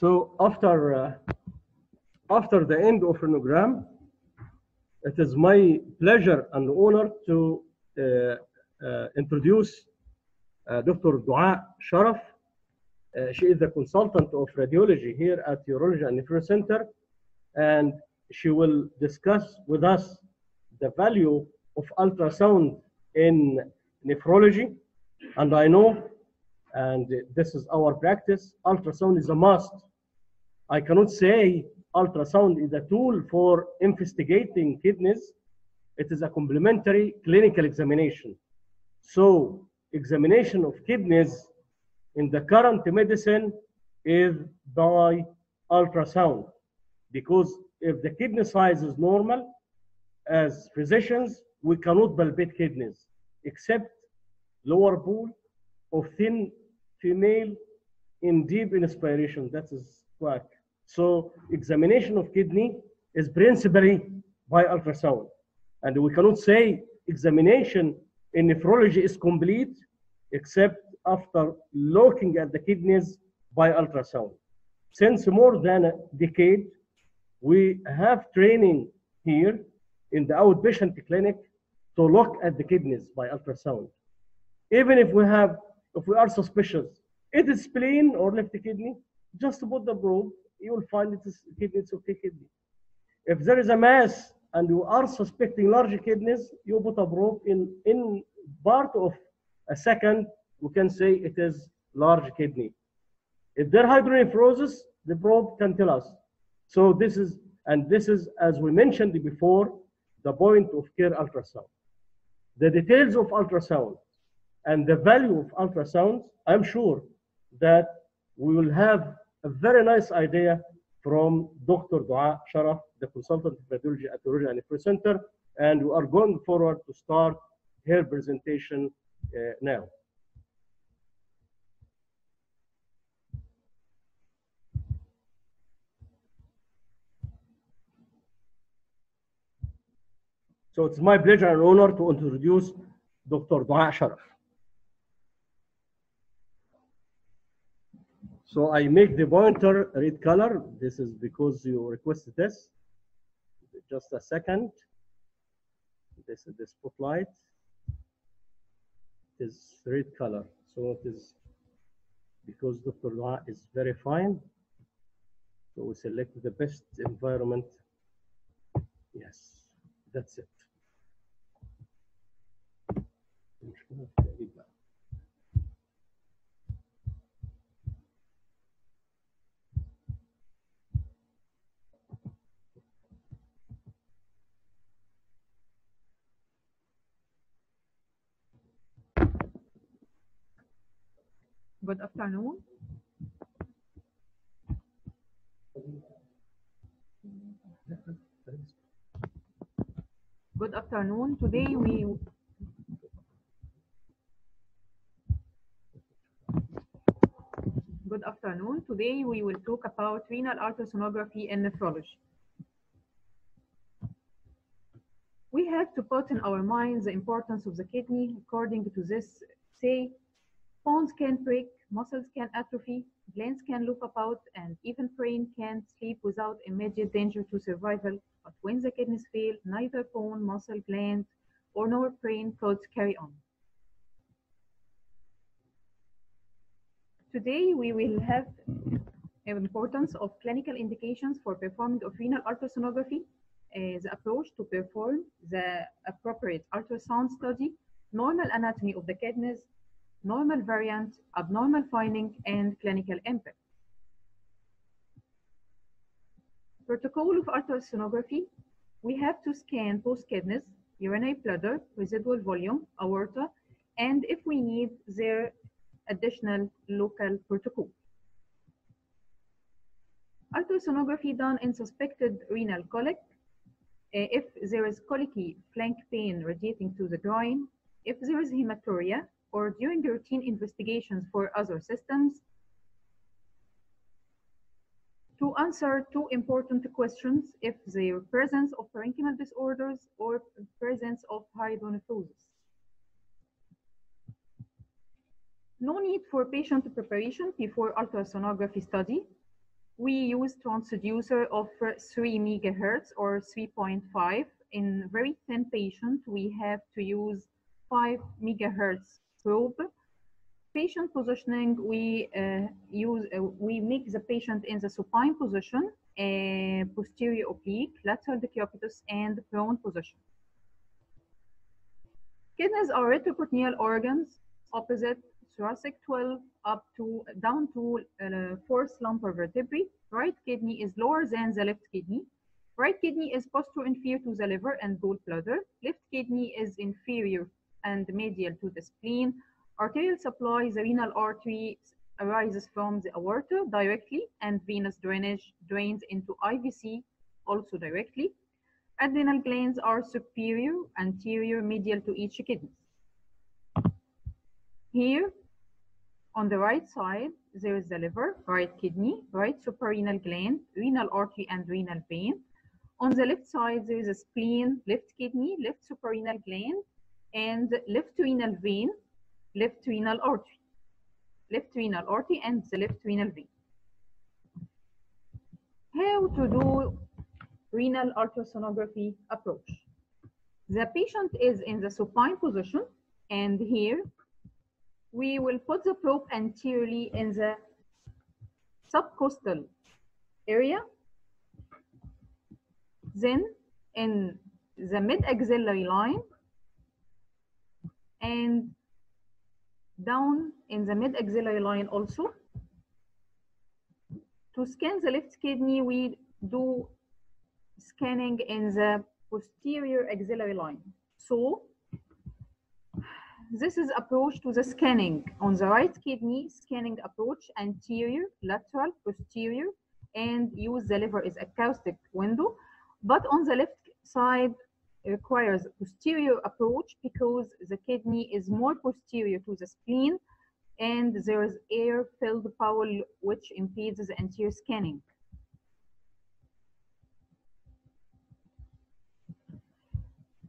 So after uh, after the end of renogram, it is my pleasure and honor to uh, uh, introduce Dr. Doaa Sharaf. She is the consultant of radiology here at Urology and Nephro Center, and she will discuss with us the value of ultrasound in nephrology. And I know, and this is our practice, ultrasound is a must. I cannot say ultrasound is a tool for investigating kidneys. It is a complementary clinical examination. So examination of kidneys in the current medicine is by ultrasound because if the kidney size is normal, as physicians, we cannot palpate kidneys except lower pool of thin female in deep inspiration. That is quack. So examination of kidney is principally by ultrasound. And we cannot say examination in nephrology is complete except after looking at the kidneys by ultrasound. Since more than a decade, we have training here in the outpatient clinic to look at the kidneys by ultrasound. Even if we have, if we are suspicious, it is spleen or left kidney, just put the probe, you will find it is kidney, it's okay kidney. If there is a mass and you are suspecting large kidneys, you put a probe in, in part of a second, we can say it is large kidney. If there hydronephrosis, the probe can tell us. So this is, and this is, as we mentioned before, the point of care ultrasound. The details of ultrasound and the value of ultrasound, I'm sure that we will have a very nice idea from Dr. Doaa Sharaf, the consultant of radiology at the and Nephro Center, and we are going forward to start her presentation uh, now. So it's my pleasure and honor to introduce Dr. Doaa Sharaf. So I make the pointer red color. This is because you requested this. Just a second. This is the spotlight. It is red color. So it is because Dr. Doaa is very fine. So we select the best environment. Yes, that's it. Good afternoon. Good afternoon. Today we Good afternoon. Today we will talk about renal ultrasonography and nephrology. We have to put in our minds the importance of the kidney. According to this, say, bones can break, muscles can atrophy, glands can loop about, and even brain can sleep without immediate danger to survival. But when the kidneys fail, neither bone, muscle, gland, or nor brain could carry on. Today, we will have importance of clinical indications for performing of renal ultrasonography, uh, the approach to perform the appropriate ultrasound study, normal anatomy of the kidneys, normal variant, abnormal finding, and clinical impact. Protocol of ultrasonography, we have to scan both kidneys, urinary bladder, residual volume, aorta, and if we need their additional local protocol. Ultrasonography done in suspected renal colic, uh, if there is colicky flank pain radiating to the groin, if there is hematuria, or during routine investigations for other systems, to answer two important questions if the presence of parenchymal disorders or presence of hydronephrosis. No need for patient preparation before ultrasonography study. we use transducer of 3 megahertz or 3.5. In very thin patient, we have to use 5 megahertz probe. Patient positioning, we uh, use, uh, we make the patient in the supine position, uh, posterior oblique, lateral decubitus, and prone position. Kidneys are retroperitoneal organs opposite thoracic 12 up to down to uh, fourth lumbar vertebrae. Right kidney is lower than the left kidney. Right kidney is posterior inferior to the liver and gallbladder. Left kidney is inferior and medial to the spleen. Arterial supply, the renal artery arises from the aorta directly and venous drainage drains into IVC also directly. Adrenal glands are superior, anterior, medial to each kidney. Here, on the right side, there is the liver, right kidney, right suprarenal gland, renal artery, and renal vein. On the left side, there is a spleen, left kidney, left suprarenal gland, and left renal vein, left renal artery, left renal artery, and the left renal vein. How to do renal ultrasonography approach? The patient is in the supine position, and here we will put the probe anteriorly in the subcostal area, then in the mid-axillary line, and down in the mid-axillary line also. To scan the left kidney, we do scanning in the posterior axillary line. So this is approach to the scanning. On the right kidney, scanning approach, anterior, lateral, posterior, and use the liver is acoustic window. But on the left side, requires posterior approach because the kidney is more posterior to the spleen and there is air-filled bowel which impedes the anterior scanning.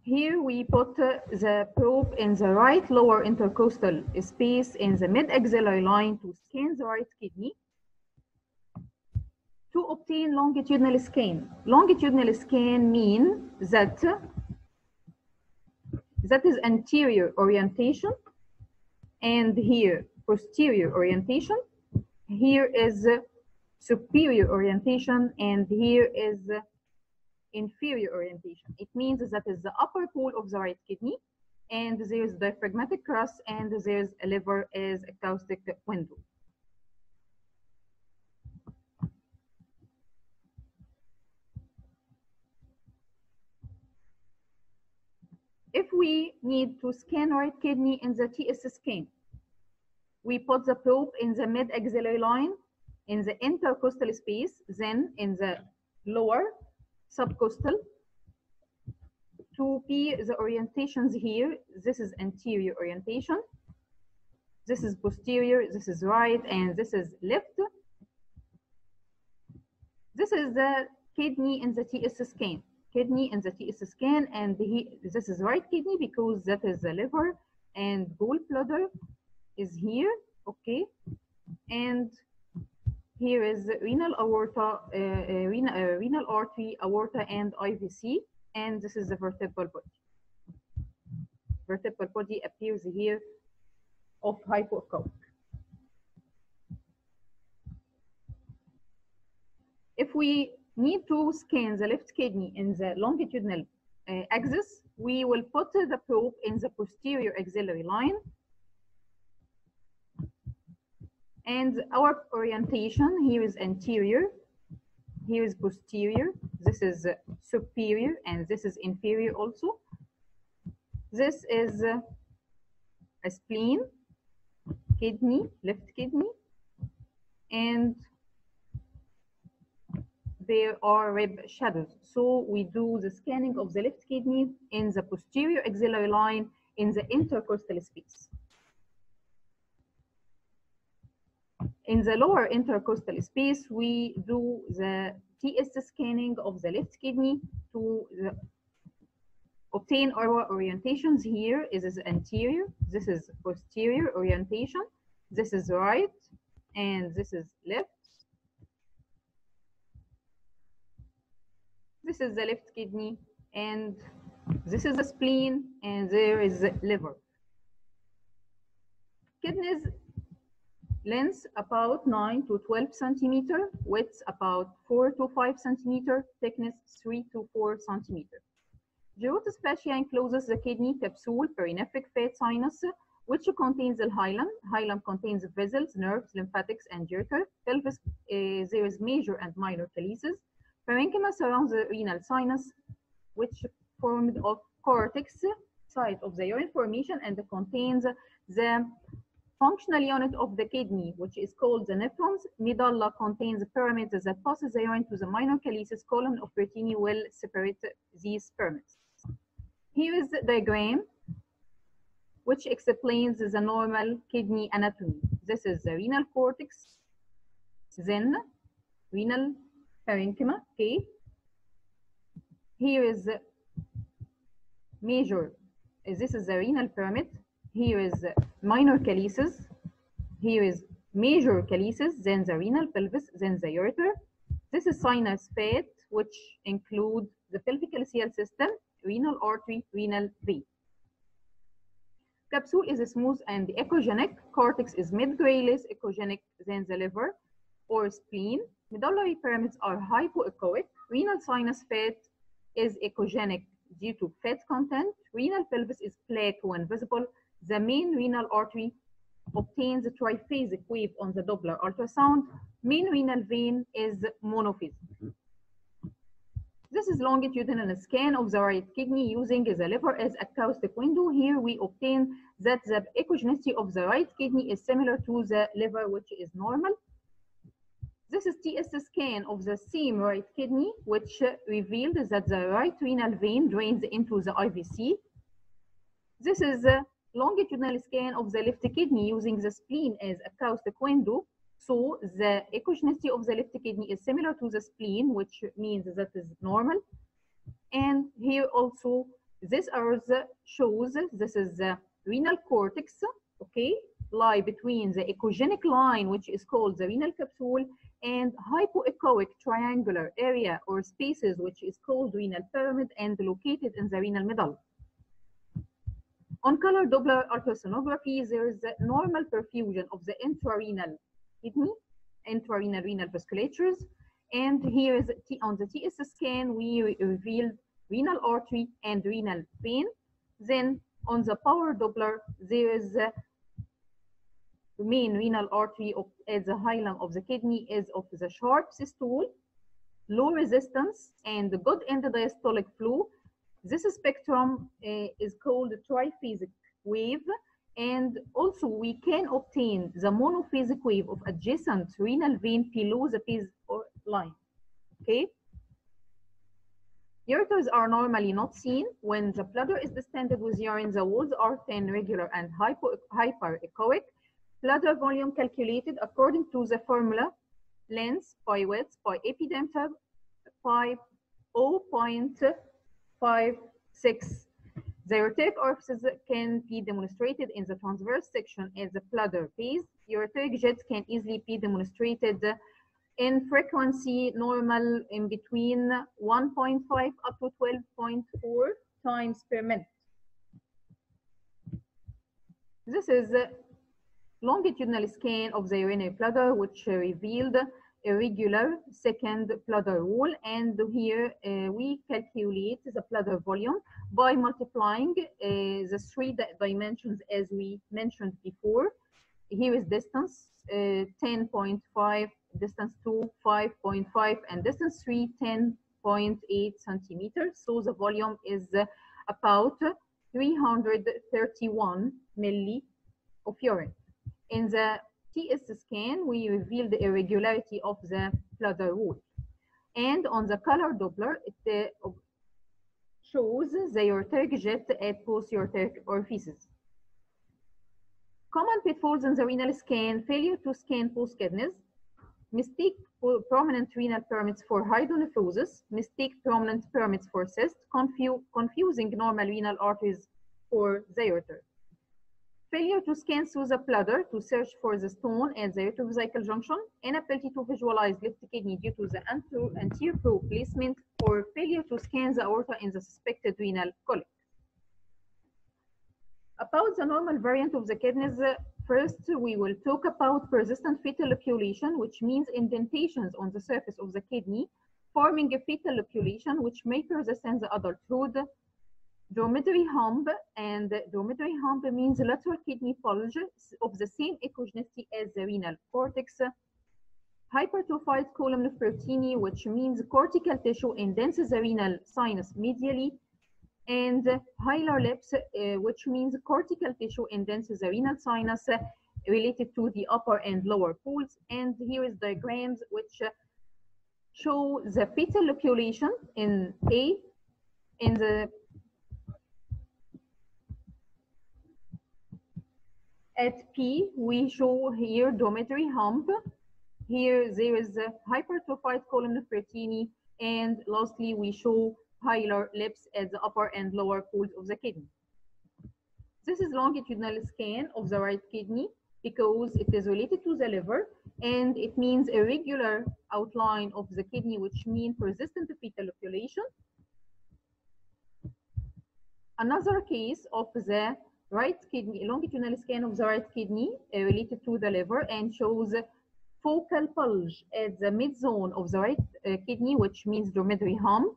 Here we put the probe in the right lower intercostal space in the mid-axillary line to scan the right kidney to obtain longitudinal scan. Longitudinal scan mean that that is anterior orientation and here posterior orientation. Here is superior orientation and here is inferior orientation. It means that is the upper pole of the right kidney and there's diaphragmatic crust and there's a liver as acoustic window. If we need to scan right kidney in the TS scan, we put the probe in the mid-axillary line, in the intercostal space, then in the lower subcostal. To be the orientations here, this is anterior orientation, this is posterior, this is right, and this is left. This is the kidney in the TS scan kidney in the TS scan, and he, this is right kidney because that is the liver, and gallbladder is here, okay, and here is renal aorta, uh, uh, renal, uh, renal artery, aorta, and IVC, and this is the vertebral body. Vertebral body appears here of hypoechoic. If we need to scan the left kidney in the longitudinal uh, axis, we will put the probe in the posterior axillary line. And our orientation here is anterior, here is posterior, this is uh, superior, and this is inferior also. This is uh, a spleen, kidney, left kidney, and there are rib shadows. So we do the scanning of the left kidney in the posterior axillary line in the intercostal space. In the lower intercostal space, we do the TS scanning of the left kidney to the, obtain our orientations. Here is this anterior, this is posterior orientation, this is right, and this is left This is the left kidney, and this is the spleen, and there is the liver. Kidneys length about 9 to 12 centimeter, width about 4 to 5 centimeter, thickness 3 to 4 centimeter. Fascia encloses the kidney capsule, perinephric fat sinus, which contains the hilum. Hilum contains vessels, nerves, lymphatics, and ureter. Pelvis, uh, there is major and minor calyces. Parenchyma surrounds the renal sinus, which formed of cortex, site of the urine formation, and contains the functional unit of the kidney, which is called the nephrons. Medulla contains the pyramids that passes the urine to the minor calyces. Column of Bertini will separate these pyramids. Here is the diagram which explains the normal kidney anatomy. This is the renal cortex, then renal parenchyma, okay? Here is major, this is the renal pyramid. Here is minor calyces. Here is major calyces, then the renal pelvis, then the ureter. This is sinus fat, which include the pelvic calyceal system, renal artery, renal vein. Capsule is smooth and echogenic. Cortex is mid-grayless, echogenic, then the liver or spleen. Medullary pyramids are hypoechoic. Renal sinus fat is echogenic due to fat content. Renal pelvis is plaque when visible. The main renal artery obtains a triphasic wave on the Doppler ultrasound. Main renal vein is monophasic. This is longitudinal scan of the right kidney using the liver as acoustic window. Here we obtain that the echogenicity of the right kidney is similar to the liver, which is normal. This is TS scan of the same right kidney, which revealed that the right renal vein drains into the IVC. This is a longitudinal scan of the left kidney using the spleen as acoustic window. So the echogenicity of the left kidney is similar to the spleen, which means that is normal. And here also, this shows this is the renal cortex, okay, lie between the echogenic line, which is called the renal capsule, and hypoechoic triangular area or spaces, which is called renal pyramid and located in the renal medulla. On color Doppler ultrasonography, there is a normal perfusion of the intrarenal kidney, intrarenal renal vasculatures. And here is on the TS scan, we re revealed renal artery and renal vein. Then on the power Doppler, there is main renal artery of, at the hilum of the kidney is of the sharp systole, low resistance, and good end diastolic flow. This spectrum uh, is called the triphasic wave and also we can obtain the monophasic wave of adjacent renal vein below the phase line, okay? Ureters are normally not seen. When the bladder is distended with urine, the walls are thin, regular, and hypo hyperechoic. Bladder volume calculated according to the formula length by width by AP diameter by 0.56 the ureteric orifices can be demonstrated in the transverse section as the bladder phase. Ureteric jets can easily be demonstrated in frequency normal in between 1.5 up to 12.4 times per minute. This is longitudinal scan of the urinary bladder, which revealed a regular second bladder wall. And here uh, we calculate the bladder volume by multiplying uh, the three dimensions as we mentioned before. Here is distance uh, 10.5 distance 2 5.5 and distance 3 10.8 centimeters. So the volume is about 331 milli of urine in the TS scan, we reveal the irregularity of the bladder wall. And on the color Doppler, it uh, shows the ureteric jet at post ureteric orifices. Common pitfalls in the renal scan, failure to scan post kidneys, mistake prominent renal pyramids for hydronephrosis, mistake prominent pyramids for cyst, confu confusing normal renal arteries for the ureter. Failure to scan through the bladder to search for the stone at the uterovesical junction, inability to visualize left kidney due to the anterior probe placement or failure to scan the aorta in the suspected renal colic. About the normal variant of the kidneys, uh, first we will talk about persistent fetal lobulation, which means indentations on the surface of the kidney, forming a fetal lobulation, which may persist in the adulthood. Dromedary hump, and dromedary hump means lateral kidney bulge of the same echogenicity as the renal cortex. Hypertrophied column of Bertini, which means cortical tissue indents the renal sinus medially, and hilar lips, uh, which means cortical tissue indents the renal sinus uh, related to the upper and lower pools. And here is diagrams which uh, show the fetal lobulation in A, in the at P, we show here dromedary hump. Here there is a hypertrophied column of Bertini, and lastly we show hilar lips at the upper and lower pools of the kidney. This is longitudinal scan of the right kidney because it is related to the liver and it means irregular outline of the kidney, which means persistent fetal lobulation. Another case of the right kidney, longitudinal scan of the right kidney uh, related to the liver and shows focal bulge at the mid zone of the right uh, kidney, which means dromedary hump.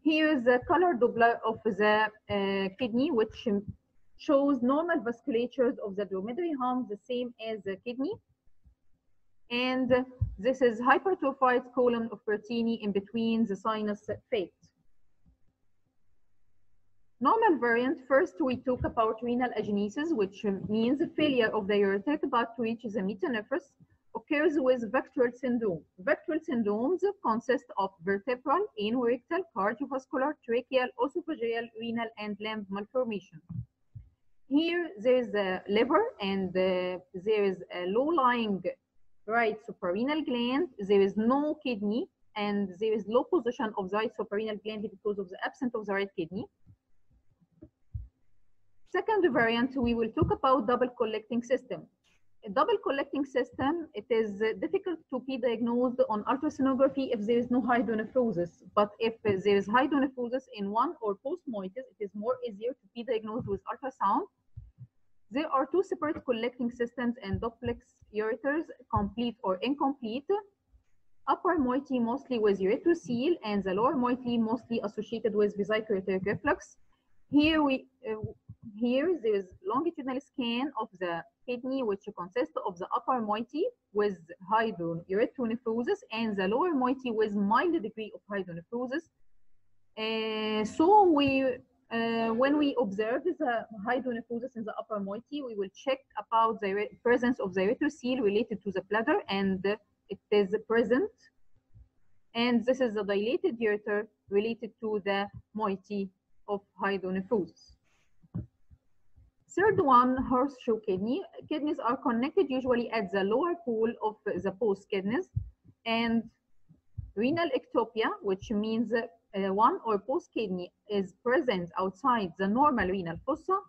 Here is the color Doppler of the uh, kidney, which shows normal vasculatures of the dromedary hump, the same as the kidney. And this is hypertrophied column of Bertini in between the sinus fate. Normal variant, first we talk about renal agenesis, which means failure of the ureteric bud which is a metanephros, occurs with VACTERL syndrome. VACTERL syndromes consist of vertebral, anorectal, cardiovascular, tracheal, esophageal, renal, and limb malformation. Here there is a liver and uh, there is a low-lying right suprarenal gland. There is no kidney and there is low position of the right suprarenal gland because of the absence of the right kidney. Second variant, we will talk about double collecting system. A double collecting system, it is difficult to be diagnosed on ultrasonography if there is no hydronephrosis. But if there is hydronephrosis in one or post moieties, it is more easier to be diagnosed with ultrasound. There are two separate collecting systems and duplex ureters, complete or incomplete. Upper moiety mostly with ureterocele and the lower moiety mostly associated with vesicular reflux. Here we uh, longitudinal scan of the kidney which consists of the upper moiety with hydronephrosis and the lower moiety with mild degree of hydronephrosis. Uh, so we uh, when we observe the hydronephrosis in the upper moiety, we will check about the presence of the ureterocele related to the bladder, and it is present. And this is the dilated ureter related to the moiety of hydronephrosis. Third one, horseshoe kidney. Kidneys are connected usually at the lower pool of the post kidneys. And renal ectopia, which means uh, one or post kidney is present outside the normal renal fossa.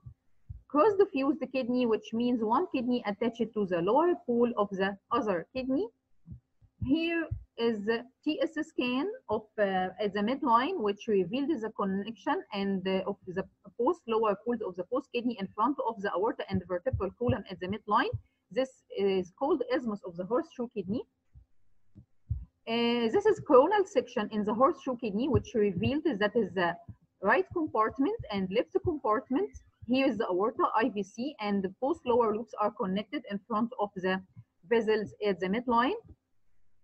Cross diffused kidney, which means one kidney attached to the lower pool of the other kidney. Here is TS scan of uh, at the midline, which revealed the connection and uh, of the post lower pools of the post kidney in front of the aorta and the vertebral column at the midline. This is called isthmus of the horseshoe kidney. Uh, this is coronal section in the horseshoe kidney, which revealed that is the right compartment and left compartment. Here is the aorta IVC, and the post lower loops are connected in front of the vessels at the midline.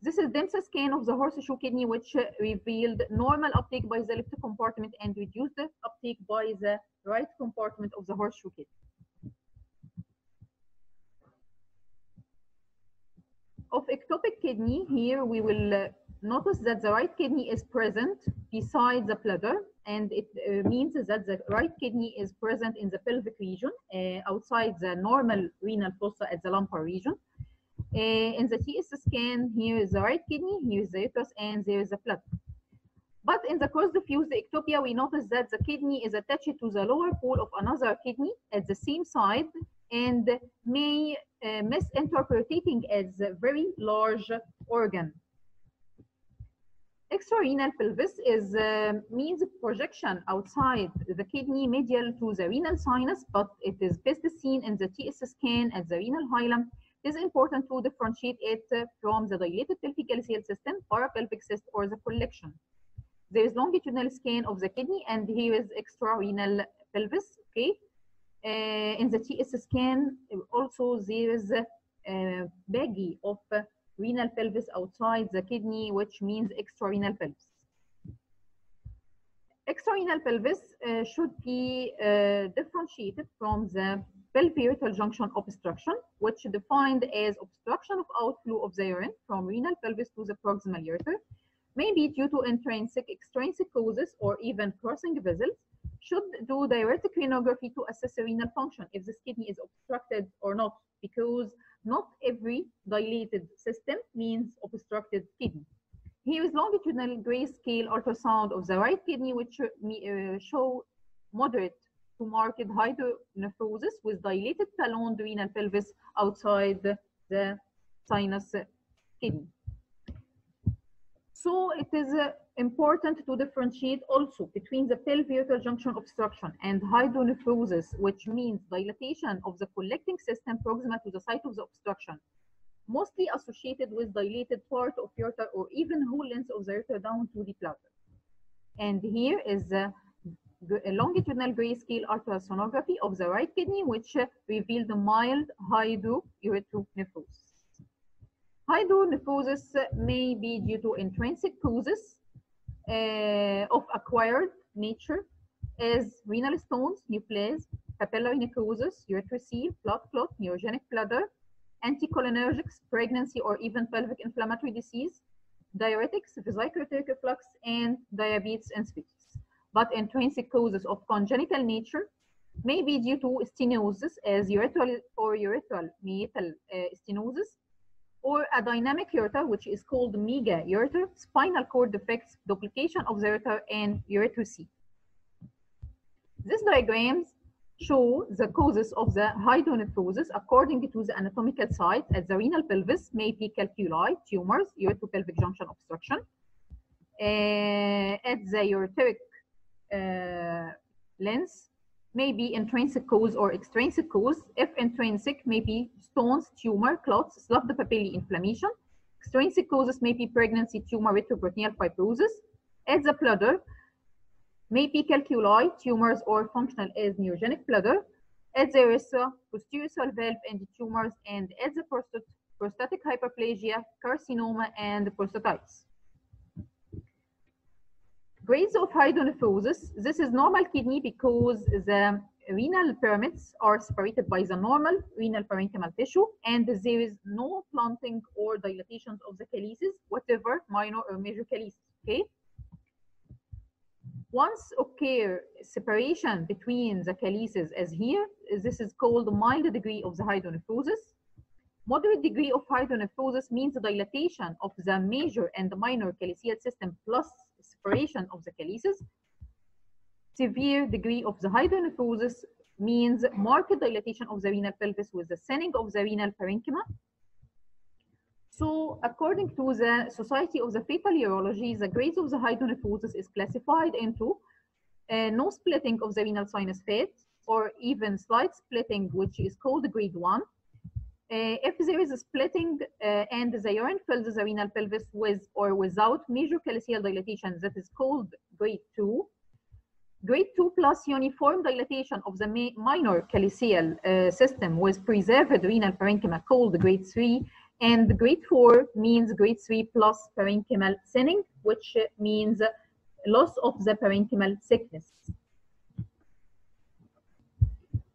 This is DMSA scan of the horseshoe kidney, which revealed normal uptake by the left compartment and reduced uptake by the right compartment of the horseshoe kidney. Of ectopic kidney, here we will uh, notice that the right kidney is present beside the bladder, and it uh, means that the right kidney is present in the pelvic region, uh, outside the normal renal fossa at the lumbar region. Uh, in the TS scan, here is the right kidney, here is the uterus, and there is the blood. But in the cross-diffused ectopia, we notice that the kidney is attached to the lower pole of another kidney at the same side and may uh, misinterpreting as a very large organ. Extrarenal pelvis is uh, means projection outside the kidney medial to the renal sinus, but it is best seen in the TS scan at the renal hilum. It is important to differentiate it uh, from the dilated pelvic calyceal system, parapelvic cyst, or the collection. There is longitudinal scan of the kidney, and here is extrarenal pelvis. Okay, uh, in the TS scan, also there is a baggy of renal pelvis outside the kidney, which means extrarenal pelvis. Extrarenal pelvis uh, should be uh, differentiated from the pelviureteral junction obstruction, which is defined as obstruction of outflow of the urine from renal pelvis to the proximal ureter, may be due to intrinsic, extrinsic causes, or even crossing vessels. Should do diuretic renography to assess renal function if this kidney is obstructed or not, because not every dilated system means obstructed kidney. Here is longitudinal grayscale ultrasound of the right kidney, which uh, show moderate to marked hydronephrosis with dilated paloned renal pelvis outside the sinus kidney. So it is uh, important to differentiate also between the pelviureteral junction obstruction and hydronephrosis, which means dilatation of the collecting system proximal to the site of the obstruction, mostly associated with dilated part of ureter or even whole length of the ureter down to the bladder. And here is a, a longitudinal grayscale ultrasonography of the right kidney, which uh, revealed mild hydroureteronephrosis. Hydronephrosis may be due to intrinsic causes uh, of acquired nature as renal stones, neoplasm, papillary necrosis, ureterocele, blood clot, neurogenic bladder, anticholinergics, pregnancy, or even pelvic inflammatory disease, diuretics, vesicular reflux, and diabetes insipidus. But intrinsic causes of congenital nature may be due to stenosis as urethral or urethral meatal uh, stenosis, or a dynamic ureter, which is called mega ureter, spinal cord defects, duplication of the ureter, and ureterocele. These diagrams show the causes of the hydronephrosis according to the anatomical site at the renal pelvis may be calculi, tumors, ureteropelvic junction obstruction. Uh, at the ureteric Uh, lens may be intrinsic cause or extrinsic cause. If intrinsic, may be stones, tumor, clots, slough the papillae inflammation. Extrinsic causes may be pregnancy, tumor, retroperitoneal fibrosis. At the bladder, may be calculi, tumors, or functional as neurogenic bladder. At the urethra, posterior valve and tumors, and at the prostat prostatic hyperplasia, carcinoma, and prostatitis. Grades of hydronephrosis. This is normal kidney because the renal pyramids are separated by the normal renal parenchymal tissue and there is no planting or dilatations of the calyces, whatever minor or major calyces, okay? Once occur separation between the calyces as here, this is called mild degree of the hydronephrosis. Moderate degree of hydronephrosis means dilatation of the major and the minor calyceal system plus perforation of the calyces. Severe degree of the hydronephrosis means marked dilatation of the renal pelvis with the thinning of the renal parenchyma. So according to the Society of the Fetal Urology, the grades of the hydronephrosis is classified into uh, no splitting of the renal sinus fat or even slight splitting, which is called grade 1, if there is a splitting uh, and the urine fills the renal pelvis with or without major calyceal dilatation, that is called grade 2. Grade 2 plus uniform dilatation of the minor calyceal uh, system with preserved renal parenchyma called grade 3. And grade 4 means grade 3 plus parenchymal thinning, which means loss of the parenchymal thickness.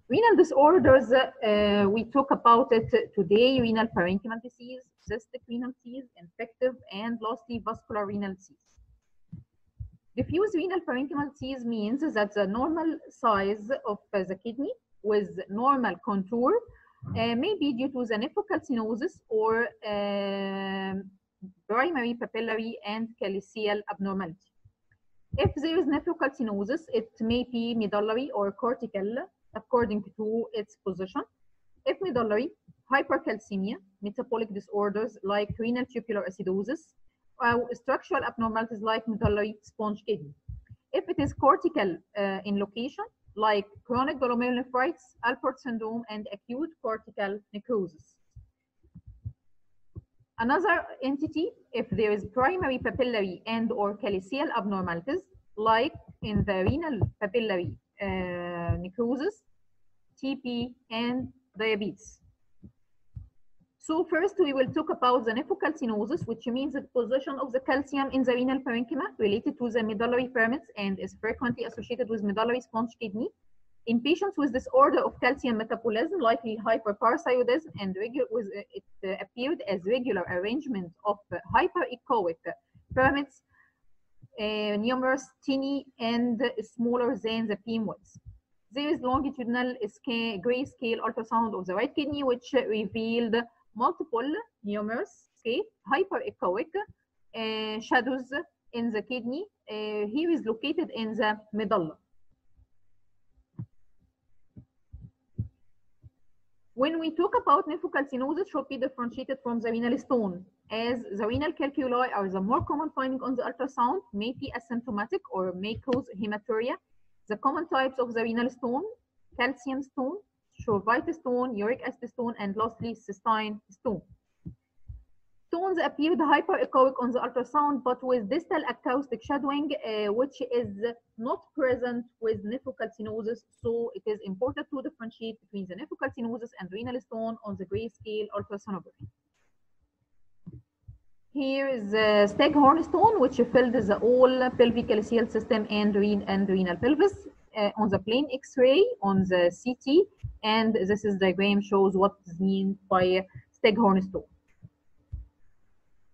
Renal disorders, uh, we talk about it today, renal parenchymal disease, cystic renal disease, infective, and lastly, vascular renal disease. Diffuse renal parenchymal disease means that the normal size of uh, the kidney with normal contour uh, may be due to nephrocalcinosis or um, primary papillary and calyceal abnormality. If there is nephrocalcinosis, it may be medullary or cortical according to its position. If medullary, hypercalcemia, metabolic disorders like renal tubular acidosis, structural abnormalities like medullary sponge kidney. If it is cortical uh, in location, like chronic glomerulonephritis, Alport syndrome, and acute cortical necrosis. Another entity, if there is primary papillary and or calyceal abnormalities, like in the renal papillary uh, necrosis, TB, and diabetes. So first we will talk about the nephrocalcinosis, which means the position of the calcium in the renal parenchyma related to the medullary pyramids and is frequently associated with medullary sponge kidney. In patients with disorder of calcium metabolism, likely hyperparathyroidism, and with, uh, it uh, appeared as regular arrangement of uh, hyperechoic pyramids, uh, numerous, tiny, and smaller than the PMOs. There is longitudinal scale, gray scale ultrasound of the right kidney, which revealed multiple numerous okay, hyperechoic uh, shadows in the kidney. Uh, here is located in the medulla. When we talk about nephrocalcinosis, should be differentiated from the renal stone, as the renal calculi are the more common finding on the ultrasound, may be asymptomatic or may cause hematuria. The common types of the renal stone, calcium stone, struvite stone, uric acid stone, and lastly, cystine stone. Stones appeared hyperechoic on the ultrasound, but with distal acoustic shadowing, uh, which is not present with nephrocalcinosis. So it is important to differentiate between the nephrocalcinosis and renal stone on the grayscale ultrasonography. Here is the staghorn stone, which filled the whole pelvic calyceal system and, ren and renal pelvis uh, on the plain X-ray, on the CT, and this is diagram shows what is meant by staghorn stone.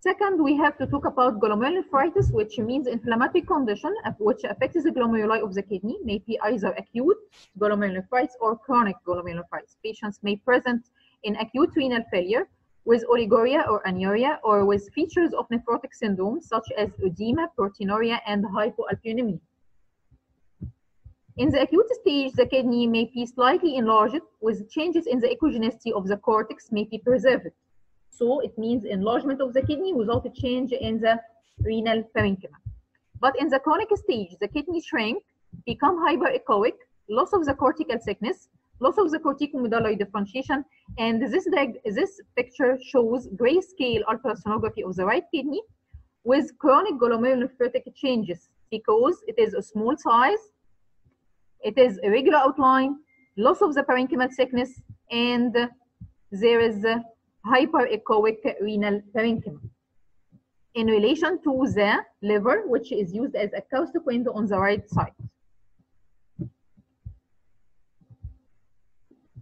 Second, we have to talk about glomerulonephritis, which means inflammatory condition which affects the glomeruli of the kidney, may be either acute glomerulonephritis or chronic glomerulonephritis. Patients may present in acute renal failure with oliguria or anuria or with features of nephrotic syndrome such as edema, proteinuria, and hypoalbuminemia. In the acute stage, the kidney may be slightly enlarged with changes in the echogenicity of the cortex may be preserved. So it means enlargement of the kidney without a change in the renal parenchyma. But in the chronic stage, the kidney shrink, become hyperechoic, loss of the cortical thickness, loss of the corticomedullary differentiation, and this, this picture shows grayscale ultrasonography of the right kidney with chronic glomerulonephritic changes because it is a small size, it is irregular outline, loss of the parenchymal thickness, and there is hyperechoic renal parenchyma. In relation to the liver, which is used as a acoustic window on the right side.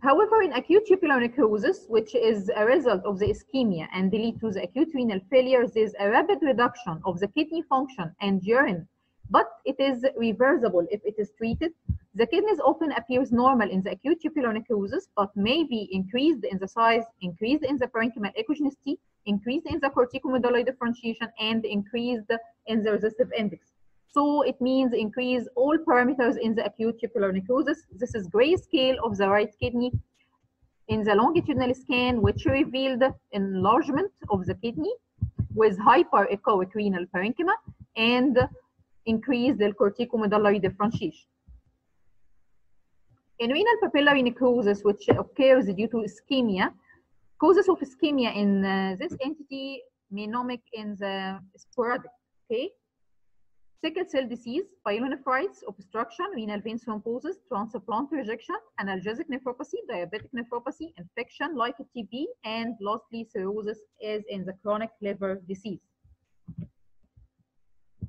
However, in acute tubular necrosis, which is a result of the ischemia and lead to the acute renal failure, there's a rapid reduction of the kidney function and urine, but it is reversible if it is treated. The kidneys often appears normal in the acute tubular necrosis, but may be increased in the size, increased in the parenchymal echogenicity, increased in the corticomedullary differentiation, and increased in the resistive index. So it means increase all parameters in the acute tubular necrosis. This is grayscale of the right kidney in the longitudinal scan, which revealed enlargement of the kidney with hyperechoic renal parenchyma and increased the corticomedullary differentiation. In renal papillary necrosis, which occurs due to ischemia, causes of ischemia in uh, this entity may nomic in the sporadic, okay? Sickle cell disease, pyelonephritis, obstruction, renal vein thrombosis, transplant rejection, analgesic nephropathy, diabetic nephropathy, infection like TB, and lastly cirrhosis is in the chronic liver disease.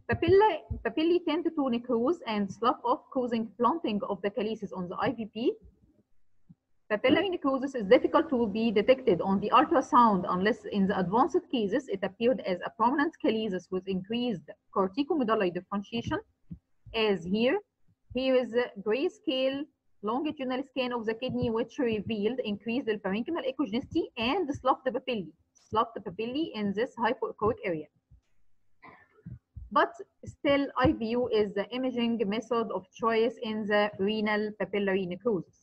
Papillae, papillae tend to necrose and slough off, causing blunting of the calyces on the IVP. Papillary necrosis is difficult to be detected on the ultrasound unless in the advanced cases it appeared as a prominent calyces with increased corticomedullary differentiation, as here. Here is a grayscale longitudinal scan of the kidney which revealed increased parenchymal echogenicity and sloughed papillae, sloughed papillae in this hypoechoic area. But still, IVU is the imaging method of choice in the renal papillary necrosis.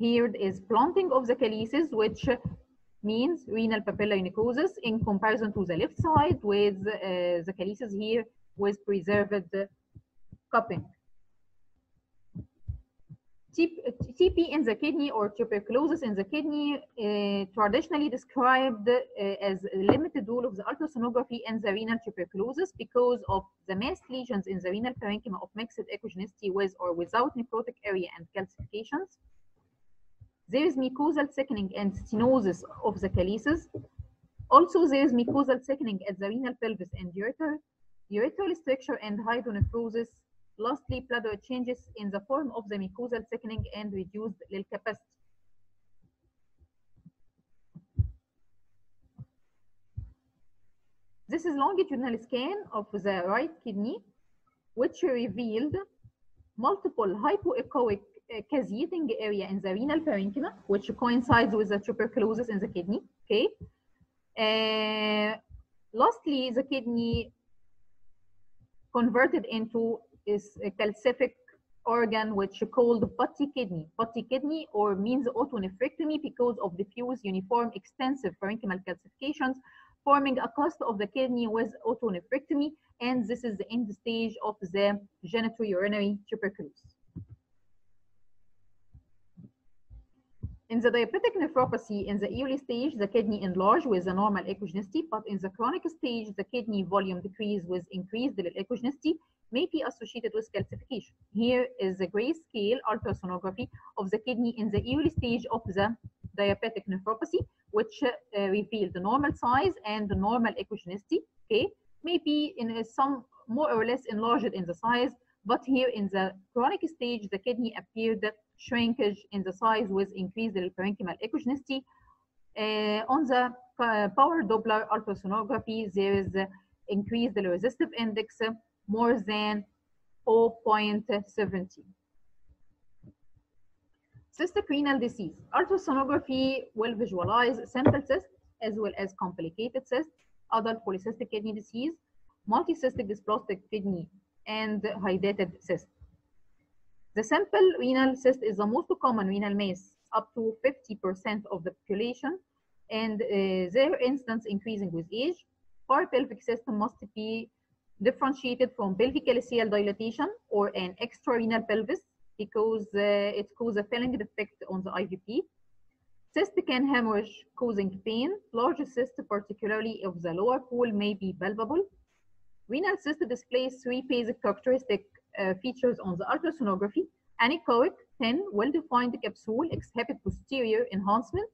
Here is planting of the calyces, which means renal papillary necrosis in comparison to the left side with uh, the calyces here with preserved cupping. TB in the kidney or tuberculosis in the kidney uh, traditionally described uh, as a limited role of the ultrasonography in the renal tuberculosis because of the mass lesions in the renal parenchyma of mixed echogenicity with or without necrotic area and calcifications. There is mucosal thickening and stenosis of the calyces. Also, there is mucosal thickening at the renal pelvis and ureter, urethral stricture and hydronephrosis Lastly, bladder changes in the form of the mucosal thickening and reduced lil capacity. This is longitudinal scan of the right kidney, which revealed multiple hypoechoic caseating area in the renal parenchyma, which coincides with the tuberculosis in the kidney. Okay. Uh, lastly, the kidney converted into is a calcific organ which called putty kidney. Putty kidney or means autonephrectomy because of diffuse uniform extensive parenchymal calcifications forming a cluster of the kidney with autonephrectomy and this is the end stage of the genitourinary tuberculosis. In the diabetic nephropathy, in the early stage, the kidney enlarged with a normal echogenicity, but in the chronic stage, the kidney volume decreased with increased echogenicity may be associated with calcification. Here is a grayscale ultrasonography of the kidney in the early stage of the diabetic nephropathy, which uh, revealed the normal size and the normal echogenicity. Okay, maybe in some more or less enlarged in the size, but here in the chronic stage, the kidney appeared shrinkage in the size with increased parenchymal echogenicity. Uh, on the uh, power Doppler ultrasonography, there is uh, increased the resistive index more than 0.70. Cystic renal disease. Ultrasonography will visualize simple cysts as well as complicated cysts, adult polycystic kidney disease, multicystic dysplastic kidney, and hydatid cyst. The simple renal cyst is the most common renal mass, up to 50% of the population, and uh, their incidence increasing with age. Parapelvic system must be differentiated from pelvic calyceal dilatation or an extrarenal pelvis because uh, it causes a filling defect on the IVP. Cyst can hemorrhage causing pain. Large cyst, particularly of the lower pool, may be palpable. Renal cyst displays three basic characteristic uh, features on the ultrasonography. Anechoic, thin, well-defined capsule exhibit posterior enhancement.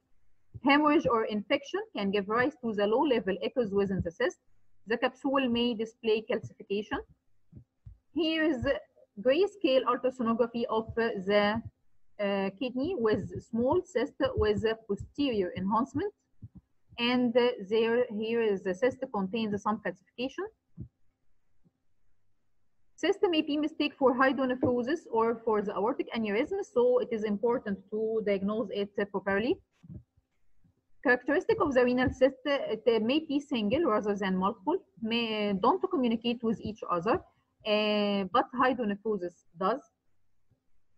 Hemorrhage or infection can give rise to the low-level echoes within the cyst. The capsule may display calcification. Here is grayscale ultrasonography of the uh, kidney with small cyst with posterior enhancement. And uh, there, here is the cyst contains some calcification. Cyst may be mistaken for hydronephrosis or for the aortic aneurysm, so it is important to diagnose it properly. Characteristic of the renal cyst, it may be single rather than multiple, may don't communicate with each other, uh, but hydronephrosis does.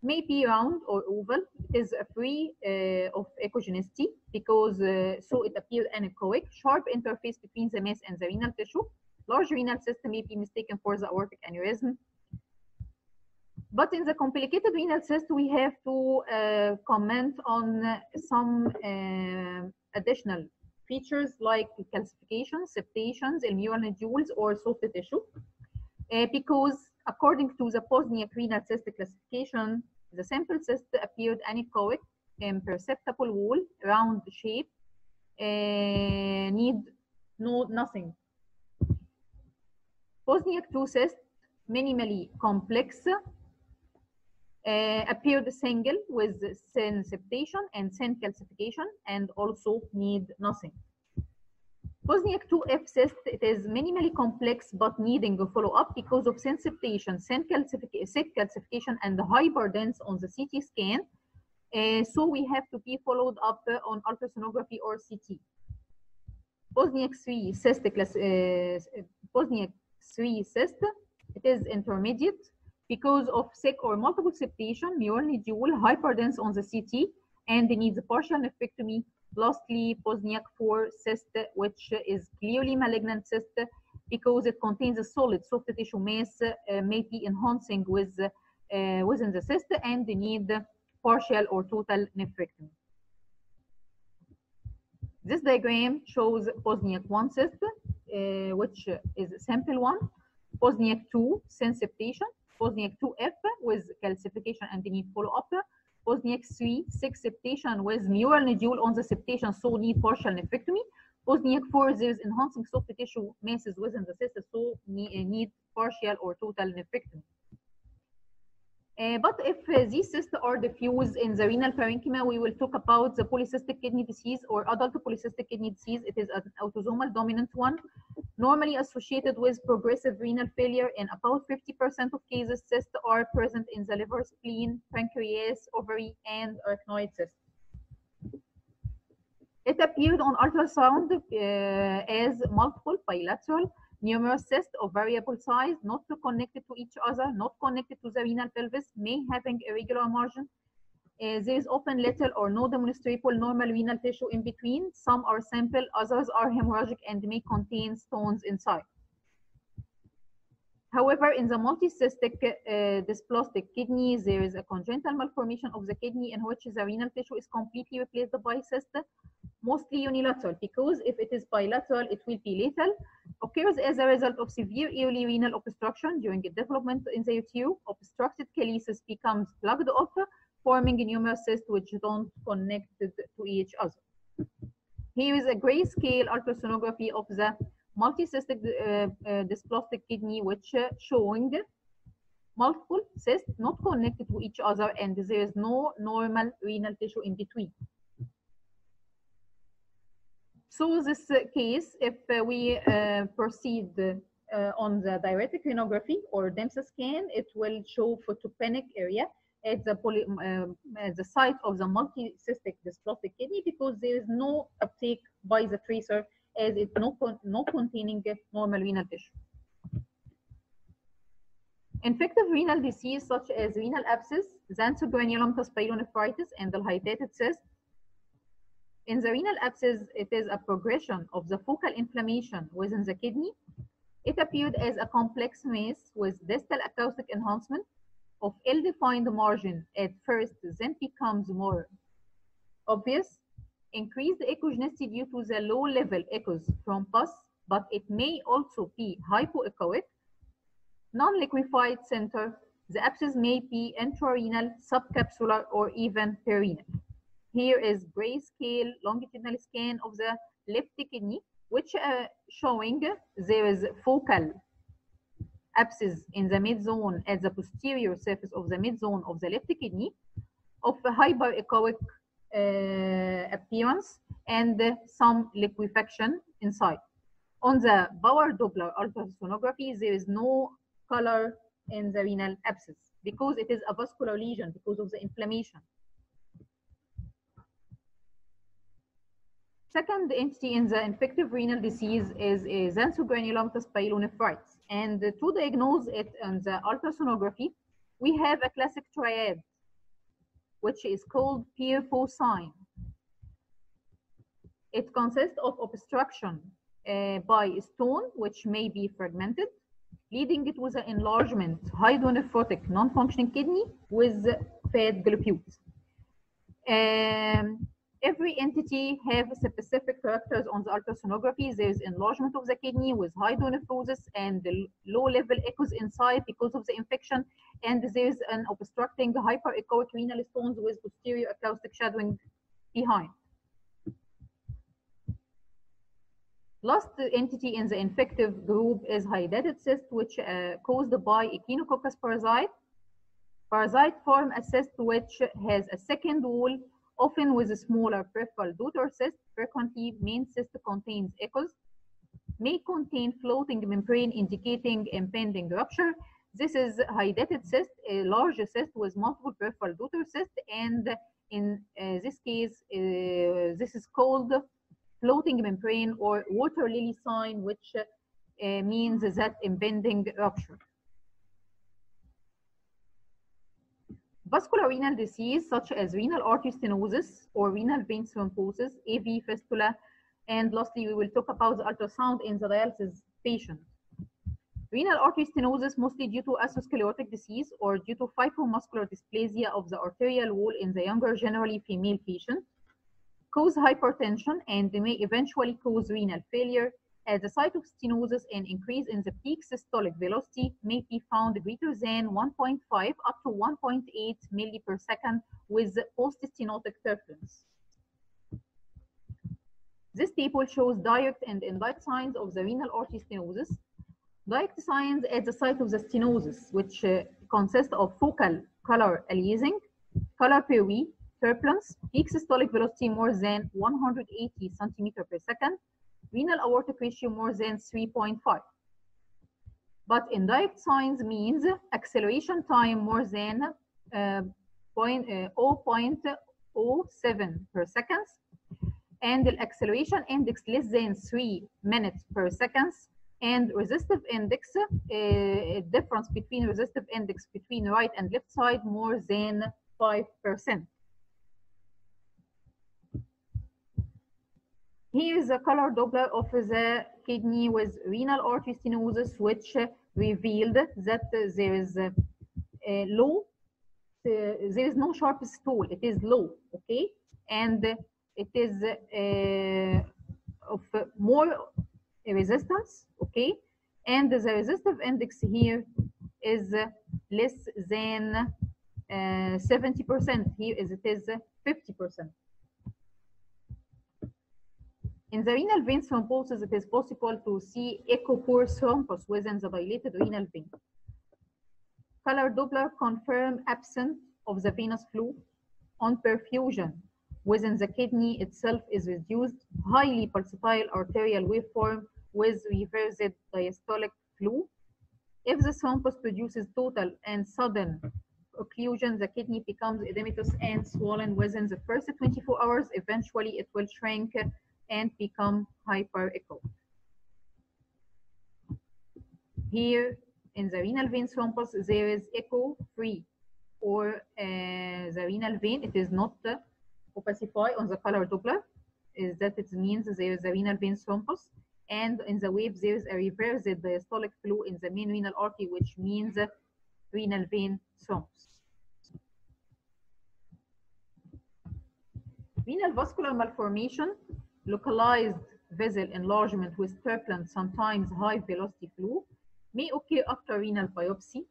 May be round or oval. It is free uh, of echogenicity because uh, so it appears anechoic. Sharp interface between the mass and the renal tissue. Large renal cyst may be mistaken for the aortic aneurysm. But in the complicated renal cyst, we have to uh, comment on some uh, additional features like calcification, septations, alveolar nodules, or soft tissue. Uh, because according to the Bosniak renal cyst classification, the sample cyst appeared anechoic, imperceptible wall, round shape, uh, need no nothing. Bosniak 2 cyst, minimally complex, uh, appeared single with thin septation and thin calcification and also need nothing. Bosniak 2F cyst, it is minimally complex but needing a follow-up because of thin septation, thin calcification, calcification and hyperdense on the CT scan. Uh, so we have to be followed up uh, on ultrasonography or CT. Bosniak 3 cyst, uh, Bosniak 3 cyst, it is intermediate. Because of sick or multiple septation, nodule, hyperdense on the CT, and it needs a partial nephrectomy. Lastly, Bosniak 4 cyst, which is clearly malignant cyst because it contains a solid soft tissue mass, uh, may be enhancing with uh, within the cyst and need partial or total nephrectomy. This diagram shows Bosniak 1 cyst, uh, which is a sample 1, Bosniak 2 septation, Bosniak 2F with calcification and need follow-up, Bosniak 3 6 septation with mural nodule on the septation, so need partial nephrectomy. Bosniak 4 there is enhancing soft tissue masses within the cyst, so need partial or total nephrectomy. Uh, but if uh, these cysts are diffuse in the renal parenchyma, we will talk about the polycystic kidney disease or adult polycystic kidney disease. It is an autosomal dominant one, normally associated with progressive renal failure. In about 50% of cases, cysts are present in the liver, spleen, pancreas, ovary, and arachnoid cysts. It appeared on ultrasound uh, as multiple bilateral numerous cysts of variable size, not connected to each other, not connected to the renal pelvis, may having irregular margin. Uh, there is often little or no demonstrable normal renal tissue in between. Some are simple, others are hemorrhagic and may contain stones inside. However, in the multicystic uh, dysplastic kidney, there is a congenital malformation of the kidney in which the renal tissue is completely replaced by cyst, mostly unilateral, because if it is bilateral, it will be lethal. Occurs as a result of severe early renal obstruction during development in the UTU. Obstructed calyces becomes plugged up, forming numerous cysts which don't connect to each other. Here is a grayscale ultrasonography of the multicystic uh, uh, dysplastic kidney, which uh, showing multiple cysts not connected to each other, and there is no normal renal tissue in between. So this case, if we proceed on the diuretic renography or DMSA scan, it will show photopenic area at the, poly, at the site of the multicystic dysplastic kidney because there is no uptake by the tracer as it's not, not containing normal renal tissue. Infective renal disease such as renal abscess, xanthogranulomatosis pyelonephritis, and the hydatid cyst. In the renal abscess, it is a progression of the focal inflammation within the kidney. It appeared as a complex mass with distal acoustic enhancement of ill-defined margin at first, then becomes more obvious increased echogenicity due to the low level echoes from pus, but it may also be hypoechoic. Non-liquefied center, the abscess may be intrarenal, subcapsular, or even perineal. Here is grayscale longitudinal scan of the left kidney, which uh, showing there is focal abscess in the mid zone at the posterior surface of the mid zone of the left kidney of a hyperechoic appearance and uh, some liquefaction inside. On the power Doppler ultrasonography, there is no color in the renal abscess because it is a vascular lesion because of the inflammation. Second entity in the infective renal disease is a xanthogranulomatosis pyelonephritis. And to diagnose it on the ultrasonography, we have a classic triad which is called bear paw sign. It consists of obstruction uh, by stone, which may be fragmented, leading it with an enlargement, hydronephrotic, non-functioning kidney with fat globules. Um, every entity have specific characters on the ultrasonography. There's enlargement of the kidney with hydronephrosis and the low-level echoes inside because of the infection. And there's an obstructing hyperechoic renal stones with posterior acoustic shadowing behind. Last entity in the infective group is hydatid cyst, which uh, caused by Echinococcus parasite. Parasite form a cyst which has a second wall often with a smaller peripheral daughter cyst, frequently main cyst contains echoes, may contain floating membrane indicating impending rupture. This is hydatid cyst, a large cyst with multiple peripheral daughter cyst, and in uh, this case, uh, this is called floating membrane or water lily sign, which uh, means that impending rupture. Vascular renal disease such as renal artery stenosis or renal vein thrombosis, AV fistula, and lastly, we will talk about the ultrasound in the dialysis patient. Renal artery stenosis mostly due to atherosclerotic disease or due to fibromuscular dysplasia of the arterial wall in the younger, generally female patient, cause hypertension and they may eventually cause renal failure as the site of stenosis and increase in the peak systolic velocity may be found greater than 1.5 up to 1.8 milli per second with post-stenotic turbulence. This table shows direct and indirect signs of the renal artery stenosis. Direct signs at the site of the stenosis, which uh, consist of focal color aliasing, color peri, turbulence, peak systolic velocity more than 180 centimeter per second, renal aortic ratio more than 3.5. But indirect signs means acceleration time more than uh, point, uh, 0.07 per second, and the acceleration index less than 3 minutes per second, and resistive index, uh, difference between resistive index between right and left side more than 5%. Here is a color Doppler of the kidney with renal artery stenosis, which revealed that there is a, a low, uh, there is no sharp stool, it is low, okay? And it is uh, of more resistance, okay? And the resistive index here is less than 70%. Here is it is 50%. In the renal vein thrombosis, it is possible to see echopore thrombus within the dilated renal vein. Color Doppler confirm absence of the venous flow on perfusion within the kidney itself is reduced, highly pulsatile arterial waveform with reversed diastolic flow. If the thrombus produces total and sudden occlusion, the kidney becomes edematous and swollen within the first 24 hours. Eventually, it will shrink and become hyperechoic. Here in the renal vein thrombus, there is echo free or uh, the renal vein. It is not uh, on the color Doppler. Is that it means there is a renal vein thrombus, and in the wave there is a reversed diastolic flow in the main renal artery, which means renal vein thrombus. Renal vascular malformation localized vessel enlargement with turbulent, sometimes high velocity flow, may occur after renal biopsy.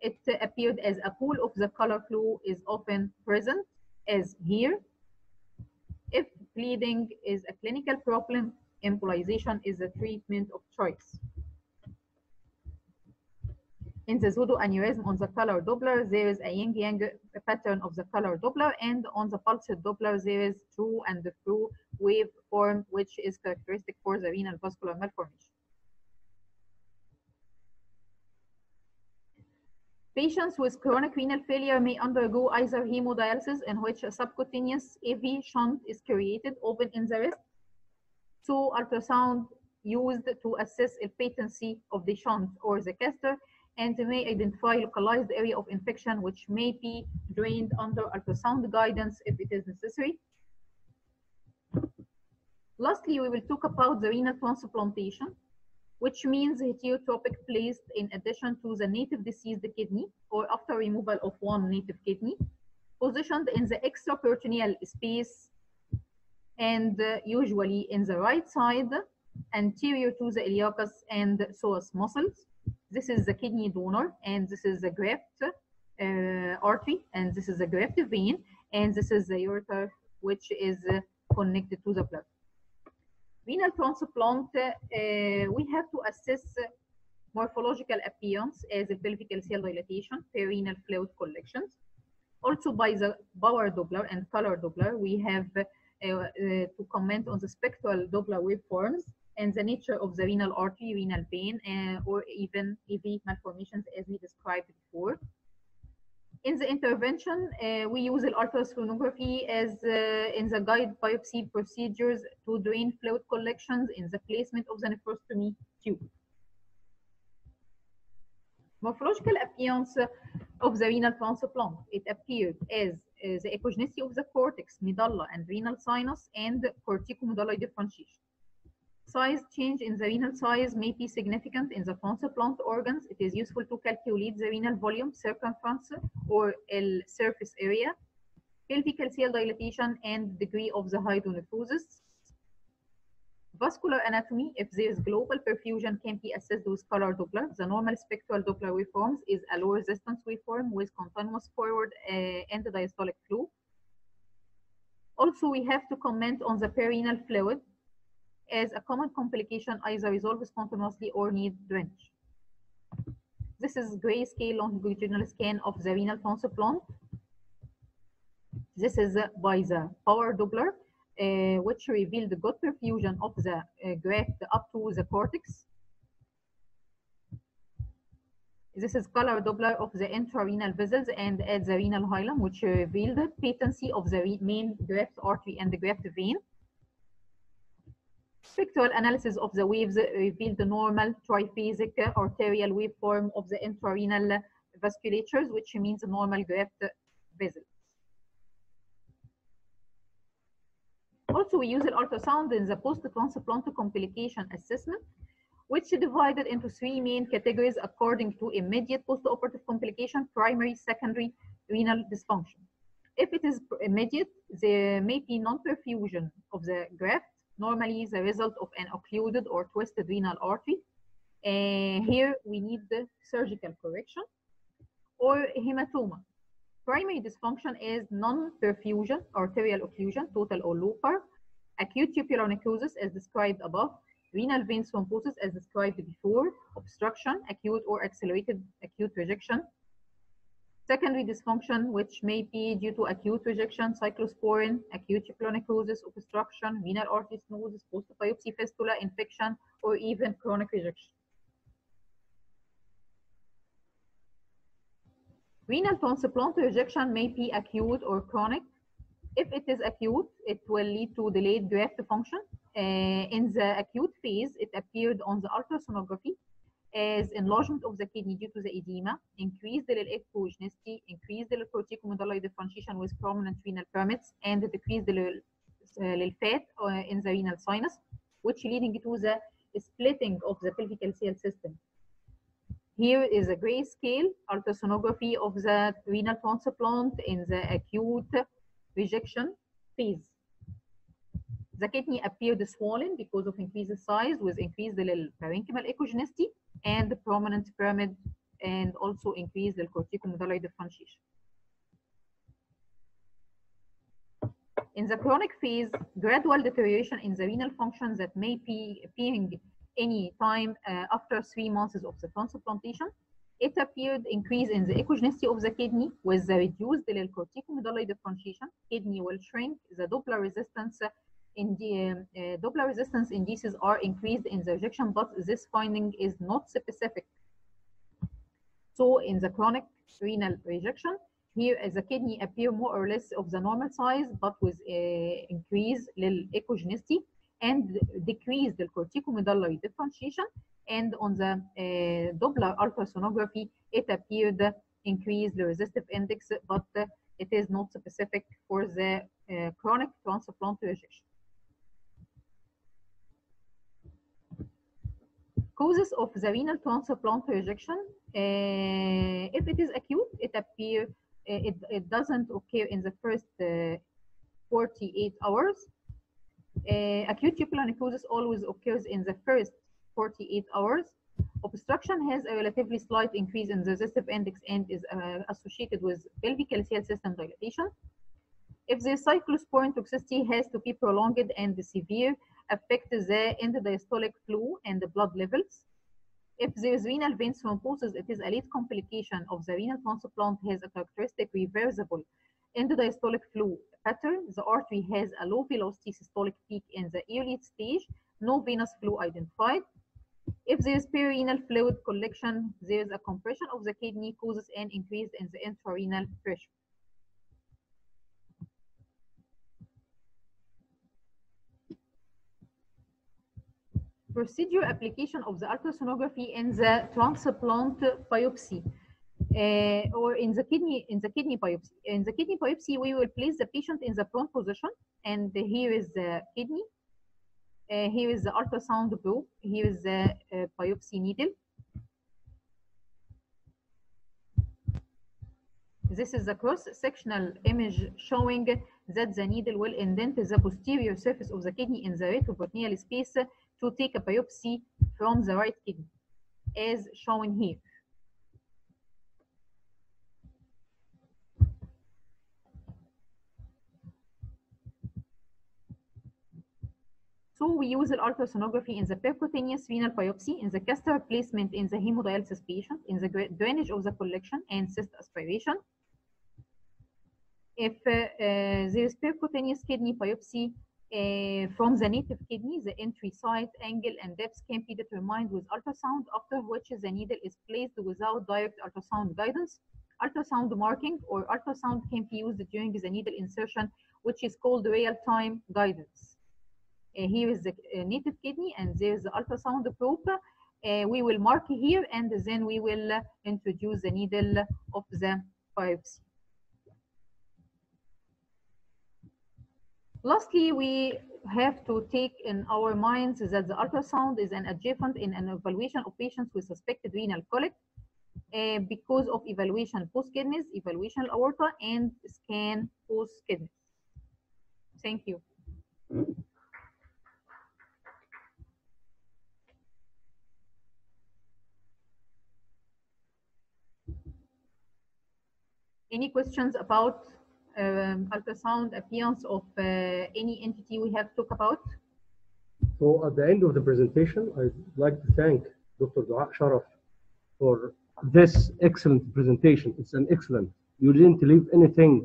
It uh, appeared as a pool of the color flow is often present, as here. If bleeding is a clinical problem, embolization is the treatment of choice. In the pseudoaneurysm on the color Doppler, there is a yin-yang pattern of the color Doppler, and on the pulsed Doppler, there is true and the true wave form, which is characteristic for the renal vascular malformation. Patients with chronic renal failure may undergo either hemodialysis in which a subcutaneous AV shunt is created open in the wrist. So ultrasound used to assess the patency of the shunt or the catheter and may identify localized area of infection which may be drained under ultrasound guidance if it is necessary. Lastly, we will talk about the renal transplantation, which means heterotopic placed in addition to the native deceased kidney or after removal of one native kidney, positioned in the extraperitoneal space and uh, usually in the right side anterior to the iliacus and psoas muscles. This is the kidney donor and this is the graft uh, artery and this is the graft vein and this is the ureter which is uh, connected to the blood renal transplant, uh, we have to assess morphological appearance as a pelvic cell dilatation, perirenal fluid collections. Also by the power Doppler and color Doppler, we have uh, uh, to comment on the spectral Doppler waveforms and the nature of the renal artery, renal vein, or even AV malformations as we described before in the intervention, uh, we use ultrasonography as uh, in the guide biopsy procedures to drain fluid collections in the placement of the nephrostomy tube. Morphological appearance of the renal transplant. It appeared as uh, the echogenicity of the cortex, medulla, and renal sinus, and corticomedullary differentiation. Size change in the renal size may be significant in the transplant organs. It is useful to calculate the renal volume, circumference, or L surface area, pelvic calyceal dilatation, and degree of the hydronephrosis. Vascular anatomy, if there is global perfusion, can be assessed with color Doppler. The normal spectral Doppler waveforms is a low resistance waveform with continuous forward uh, and diastolic flow. Also, we have to comment on the perineal fluid as a common complication either resolves continuously or need drainage. This is grayscale longitudinal scan of the renal transplant. This is uh, by the power Doppler, uh, which revealed the good perfusion of the uh, graft up to the cortex. This is color Doppler of the intrarenal vessels and at the renal hilum, which revealed the patency of the main graft artery and the graft vein. Spectral analysis of the waves revealed the normal triphasic arterial waveform of the intrarenal vasculatures, which means normal graft vessels. Also, we use an ultrasound in the post-transplant complication assessment, which is divided into three main categories according to immediate post-operative complication, primary, secondary renal dysfunction. If it is immediate, there may be non-perfusion of the graft, normally the result of an occluded or twisted renal artery. Uh, here we need the surgical correction or hematoma. Primary dysfunction is non-perfusion, arterial occlusion, total or local, acute tubular necrosis as described above, renal vein thrombosis as described before, obstruction, acute or accelerated acute rejection, secondary dysfunction, which may be due to acute rejection, cyclosporin, acute tubular obstruction, renal artery stenosis, post-biopsy fistula, infection, or even chronic rejection. Renal transplant rejection may be acute or chronic. If it is acute, it will lead to delayed graft function. Uh, in the acute phase, it appeared on the ultrasonography as enlargement of the kidney due to the edema, increased the echogenicity, increased the corticomedullary differentiation with prominent renal pyramids, and decreased the uh, fat uh, in the renal sinus, which leading to the splitting of the pelvic calyceal system. Here is a grayscale ultrasonography of the renal transplant in the acute rejection phase. The kidney appeared swollen because of increased size with increased parenchymal echogenicity and the prominent pyramid and also increased the corticomedullary differentiation. In the chronic phase, gradual deterioration in the renal function that may be appearing any time uh, after three months of the transplantation. It appeared increase in the echogenicity of the kidney with the reduced corticomedullary differentiation. Kidney will shrink. The Doppler resistance in the uh, Doppler resistance indices are increased in the rejection, but this finding is not specific. So in the chronic renal rejection, here the kidney appear more or less of the normal size, but with uh, increase little echogenicity and decrease the corticomedullary differentiation. And on the uh, Doppler ultrasonography, it appeared increased the resistive index, but uh, it is not specific for the uh, chronic transplant rejection. Causes of the renal transplant rejection, eh, if it is acute, it appear eh, it, it doesn't occur in the first eh, 48 hours acute tubular necrosis always occurs in the first 48 hours. Obstruction has a relatively slight increase in the resistive index and is uh, associated with pelvic calyceal system dilatation. If the cyclosporin toxicity has to be prolonged and severe, affect the endodiastolic flow and the blood levels. If there is renal vein thrombosis, it is a late complication of the renal transplant has a characteristic reversible endodiastolic flow pattern. The artery has a low velocity systolic peak in the early stage, no venous flow identified. If there is perirenal fluid collection, there is a compression of the kidney causes an increase in the intrarenal pressure. Procedure application of the ultrasonography in the transplant biopsy. Uh, or in the kidney in the kidney biopsy. In the kidney biopsy, we will place the patient in the prone position, and here is the kidney. Uh, here is the ultrasound probe. Here is the uh, biopsy needle. This is the cross-sectional image showing that the needle will indent the posterior surface of the kidney in the retroperitoneal space to take a biopsy from the right kidney, as shown here. So we use the ultrasonography in the percutaneous renal biopsy, in the catheter placement in the hemodialysis patient, in the drainage of the collection and cyst aspiration. If uh, uh, there is percutaneous kidney biopsy uh, from the native kidney, the entry site, angle, and depth can be determined with ultrasound, after which the needle is placed without direct ultrasound guidance. Ultrasound marking or ultrasound can be used during the needle insertion, which is called real-time guidance. Uh, here is the uh, native kidney and there's the ultrasound probe. Uh, we will mark here and then we will introduce the needle of the biopsy. Lastly, we have to take in our minds that the ultrasound is an adjuvant in an evaluation of patients with suspected renal colic uh, because of evaluation post kidneys, evaluation aorta, and scan post kidneys. Thank you. Any questions about um, ultrasound appearance of uh, any entity we have talked about? So at the end of the presentation, I'd like to thank Dr. Doaa Sharaf for this excellent presentation. It's an excellent. You didn't leave anything.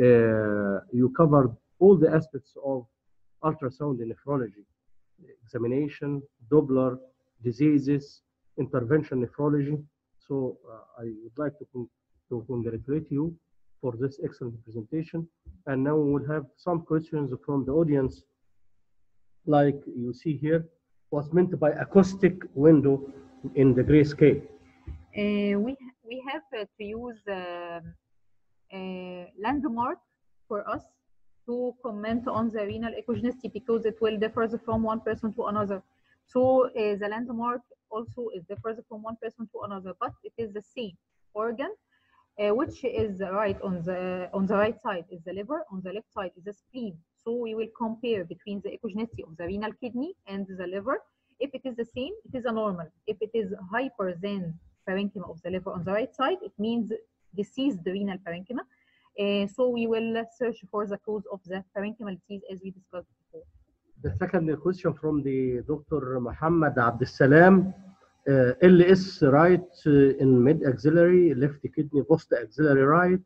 Uh, you covered all the aspects of ultrasound in nephrology, examination, Doppler, diseases, intervention nephrology. So uh, I would like to, con to congratulate you for this excellent presentation. And now we will have some questions from the audience like you see here, what's meant by acoustic window in the grayscale. Uh, we we have uh, to use uh, landmark for us to comment on the renal echogenicity because it will differ from one person to another. So uh, the landmark also is differs from one person to another, but it is the same organ, uh, which is right on the on the right side is the liver, on the left side is the spleen. So we will compare between the echogenicity of the renal kidney and the liver. If it is the same, it is a normal. If it is hyper than parenchyma of the liver on the right side, it means diseased renal parenchyma. Uh, so we will search for the cause of the parenchymal disease as we discussed before. The second question from the Dr. Muhammad Abdussalam, uh, LS right uh, in mid axillary, left kidney post axillary right.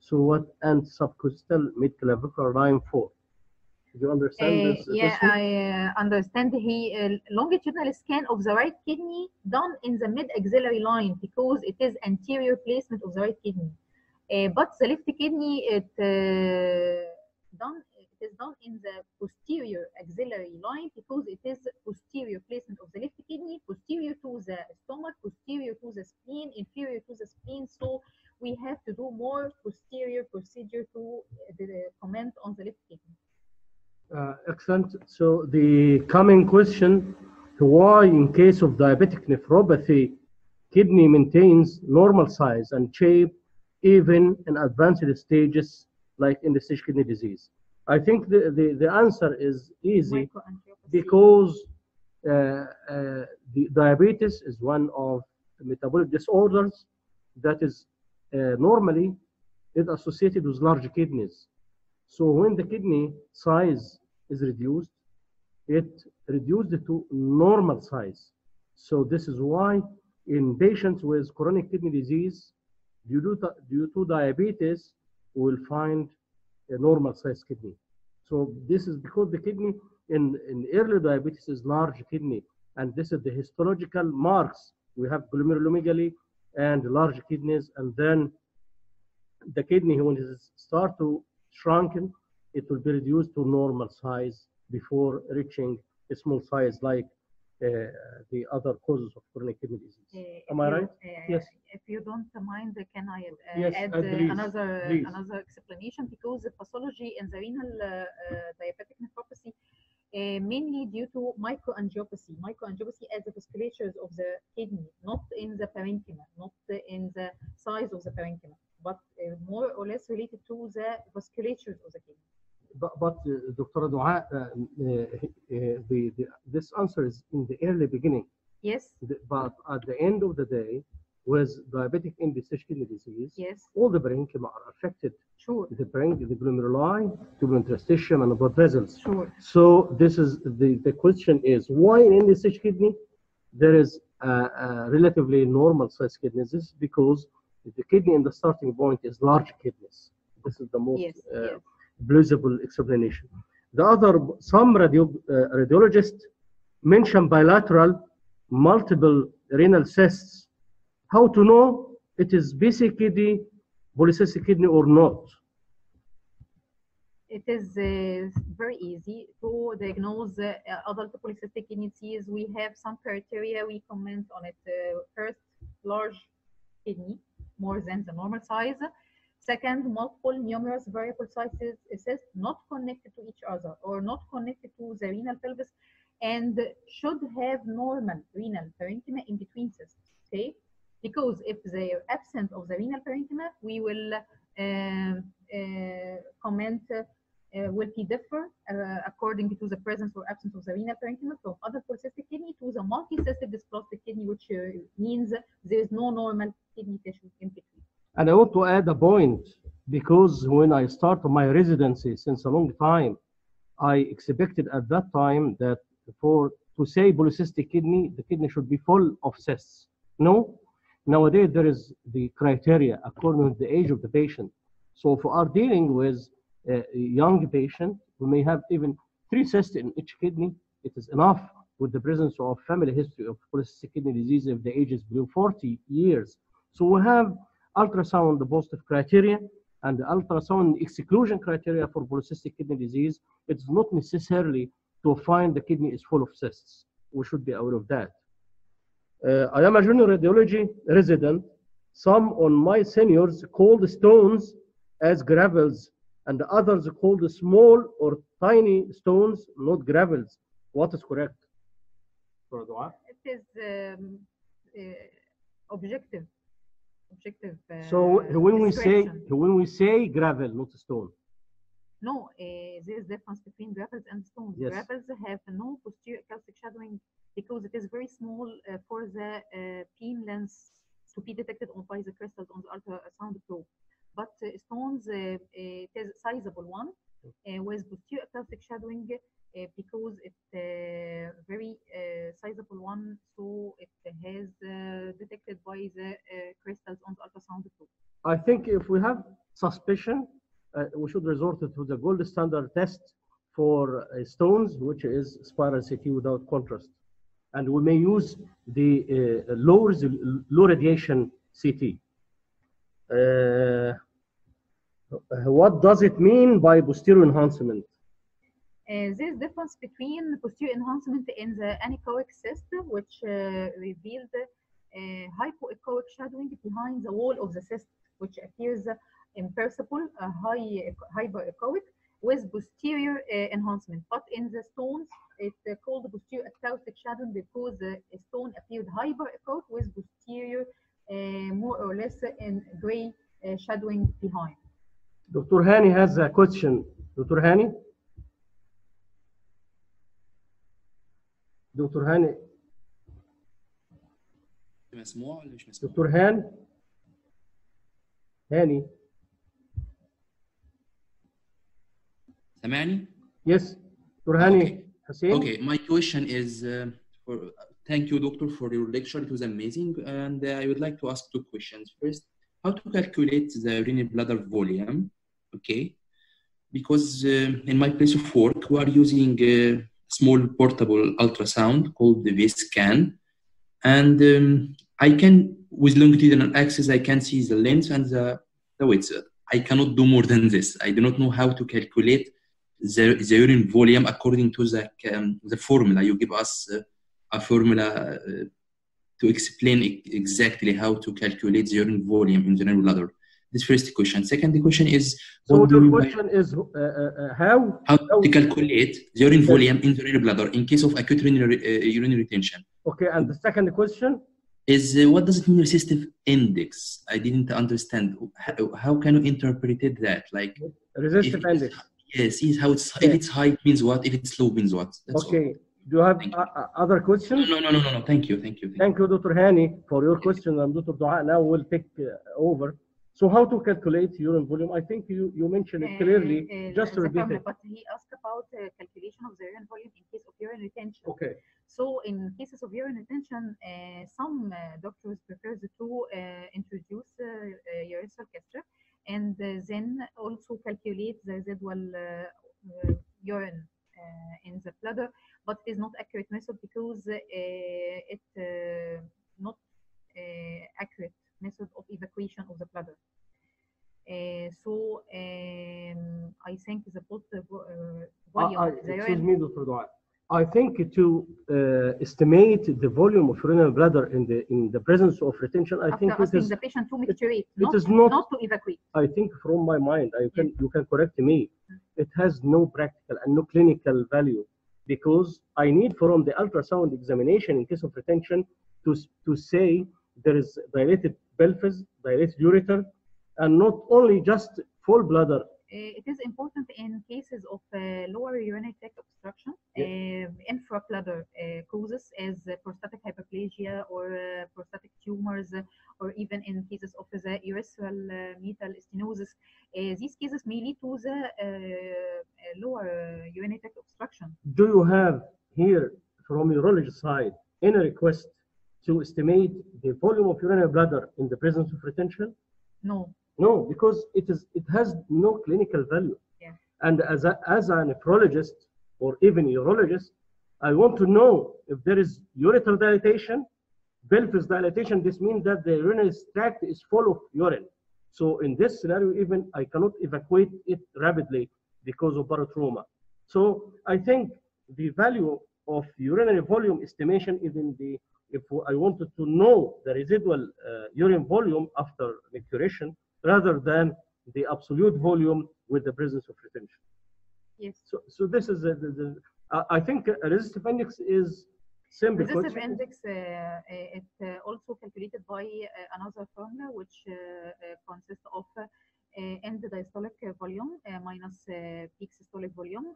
So what and subcostal mid clavicular line for? Do you understand Uh, this? yeah, question? I uh, understand. He uh, longitudinal scan of the right kidney done in the mid axillary line because it is anterior placement of the right kidney. Uh, but the left kidney it uh, done it is done in the posterior axillary line because it is posterior placement of the left kidney, posterior to the stomach, posterior to the spleen, inferior to the spleen. So we have to do more posterior procedure to uh, the- comment on the left kidney. Uh, excellent. So the coming question, why in case of diabetic nephropathy, kidney maintains normal size and shape even in advanced stages like in the stage kidney disease? I think the, the, the answer is easy because uh, uh, the diabetes is one of metabolic disorders that is uh, normally is associated with large kidneys. So when the kidney size is reduced, it reduced to normal size. So this is why in patients with chronic kidney disease, due to, due to diabetes, we will find a normal size kidney. So this is because the kidney in, in early diabetes is large kidney, and this is the histological marks. We have glomerulomegaly and large kidneys, and then the kidney when it start to shrunken, it will be reduced to normal size before reaching a small size like the other causes of chronic kidney disease. Uh, Am I right? uh, Yes. If you don't mind, uh, can I uh, Yes, add uh, uh, please, another please. another explanation because the pathology in the renal uh, uh, diabetic nephropathy uh, mainly due to microangiopathy. Microangiopathy as the vasculatures of the kidney, not in the parenchyma, not in the size of the parenchyma, but uh, more or less related to the vasculatures of the kidney. But, but uh, Dr. Doaa, uh, uh, the, the, this answer is in the early beginning. Yes, The- But at the end of the day, with diabetic kidney disease, yes, all the parenchyma are affected. sure, The brain, the glomeruli, tubular interstitium, and the blood vessels. sure. So this is the, the question is why in end-stage kidney there is a, a relatively normal size kidneys? This is because the kidney in the starting point is large kidneys. This is the most Yes, uh, yes. Plausible explanation. The other, some radio, uh, radiologists mention bilateral multiple renal cysts. How to know it is kidney, polycystic kidney or not? It is uh, very easy to diagnose uh, adult polycystic kidney disease. We have some criteria. We comment on it. Uh, first, large kidney, more than the normal size. Second, multiple numerous variable sizes cysts not connected to each other or not connected to the renal pelvis and should have normal renal parenchyma in between cysts. Okay? Because if they are absent of the renal parenchyma, we will um, uh, comment uh, uh, will be differ uh, according to the presence or absence of the renal parenchyma from other polycystic kidney to the multicystic dysplastic kidney, which uh, means there is no normal kidney tissue in between. And I want to add a point because when I started my residency since a long time, I expected at that time that for to say polycystic kidney, the kidney should be full of cysts. No, nowadays there is the criteria according to the age of the patient. So if we are dealing with a young patient, we may have even three cysts in each kidney. It is enough with the presence of family history of polycystic kidney disease if the age is below 40 years. So we have ultrasound the positive criteria and the ultrasound exclusion criteria for polycystic kidney disease. It's not necessarily to find the kidney is full of cysts. We should be aware of that. Uh, I am a junior radiology resident. Some on my seniors called stones as gravels, and others called small or tiny stones, not gravels. What is correct? It is um, uh, objective. Objective. Uh, So when we say when we say gravel, not stone. No, uh, there is difference between gravels and stones. Yes. Gravels have no posterior calcic shadowing because it is very small uh, for the uh, pin lens to be detected on by the crystals on the ultrasound probe. But uh, stones, uh, uh, it is sizable one uh, with posterior calcic shadowing uh, because it's a very uh, sizable one, so it has uh, detected by the uh, crystals on the ultrasound probe. I think if we have suspicion, uh, we should resort to the gold standard test for uh, stones, which is spiral CT without contrast. And we may use the uh, low, low radiation CT. Uh, what does it mean by posterior enhancement? Uh, there's difference between posterior enhancement in the anechoic cyst, which uh, revealed uh, hypoechoic shadowing behind the wall of the cyst, which appears imperceptible, uh, high hyperechoic, with posterior uh, enhancement. But in the stones, it's uh, called posterior acoustic shadowing because the stone appeared hyperechoic with posterior, more or less in gray shadowing behind. Dr. Hani has a question. Dr. Hani? Dr. Hani, مسموع ولا مش مسموع؟ دكتور هاني هاني سامعني؟ يس دكتور هاني Okay. حسين Okay, my question is uh, for thank you, doctor, for your lecture. It was amazing, and uh, I would like to ask two questions. First, how to calculate the renal bladder volume? Okay, because uh, in my place of work, we are using a small portable ultrasound called the V-scan, and um, I can, with longitudinal axis, I can see the length and the the width. I cannot do more than this. I do not know how to calculate the, the urine volume according to the um, the formula. You give us uh, a formula uh, to explain exactly how to calculate the urine volume in the urinary bladder? This first question. Second question is So what do your you question is uh, uh, uh, how how to calculate the urine volume in the urinary bladder in case of acute urinary, uh, urinary retention? okay, and the second question Is uh, what does it mean resistive index? I didn't understand. How, how can you interpret it that? Like resistive index. Yes, is how it's if it's high means what? If it's low means what? That's all. Okay. Do you have uh, other questions? No, no, no, no, no. Thank you, thank you. Thank Thank you, Dr. Hani, for your question, and Dr. Doaa now will take uh, over. So how to calculate urine volume? I think you, you mentioned it clearly. Uh, uh, Just to repeat it. But he asked about uh, calculation of the urine volume in case of urine retention. Okay. So in cases of urine retention, uh, some uh, doctors prefer to uh, introduce urethral catheter and uh, then also calculate the residual uh, uh, urine uh, in the bladder, but it is not accurate method because uh, it uh, not uh, accurate method of evacuation of the bladder. Uh, so um, I think the both uh, uh, of the excuse me, Dr. Doaa. I think to uh, estimate the volume of renal bladder in the in the presence of retention, I after think it is. the patient to it not, is not- not to evacuate. I think from my mind, I can you can correct me. It has no practical and no clinical value because I need from the ultrasound examination in case of retention to to say there is dilated pelvis, dilated ureter, and not only just full bladder. Uh, it is important in cases of uh, lower urinary tract obstruction, Yeah. uh, infrabladder uh, causes as prostatic hyperplasia or uh, prostatic tumors, or even in cases of the urethral meatal stenosis. Uh, these cases may lead to the lower urinary tract obstruction. Do you have here from urologist side any request to estimate the volume of urinary bladder in the presence of retention? No. No, because it is it has no clinical value. Yeah. And as a, as a nephrologist or even urologist, I want to know if there is ureter dilatation, pelvis dilatation. This means that the urinary tract is full of urine. So in this scenario, even I cannot evacuate it rapidly because of barotrauma. So I think the value of urinary volume estimation is in the if I wanted to know the residual uh, urine volume after micturition rather than the absolute volume with the presence of retention. Yes. So, so this is the, the, the I- I think a resistive index is simple. Resistive index, uh, uh, uh, also calculated by uh, another formula, which uh, uh, consists of uh, uh, end diastolic uh, volume uh, minus uh, peak systolic volume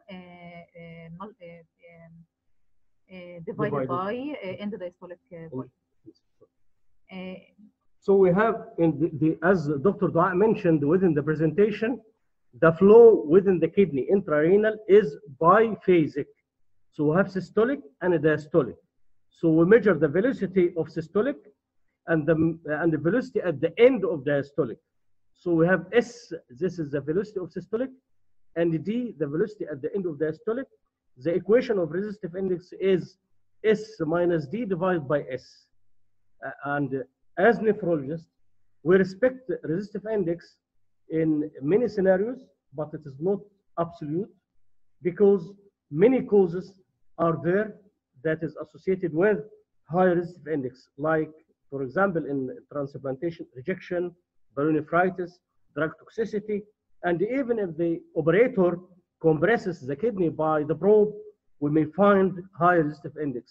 divided, Divided. by uh, end diastolic uh, volume. Uh, So we have, in the, the, as Dr. Doaa mentioned within the presentation, the flow within the kidney intrarenal is biphasic. So we have systolic and diastolic. So we measure the velocity of systolic and the, and the velocity at the end of diastolic. So we have S, this is the velocity of systolic, and D, the velocity at the end of diastolic. The equation of resistive index is S minus D divided by S. Uh, and as nephrologists, we respect the resistive index in many scenarios, but it is not absolute because many causes are there that is associated with high resistive index, like, for example, in transplantation, rejection, pyelonephritis, drug toxicity, and even if the operator compresses the kidney by the probe, we may find high resistive index.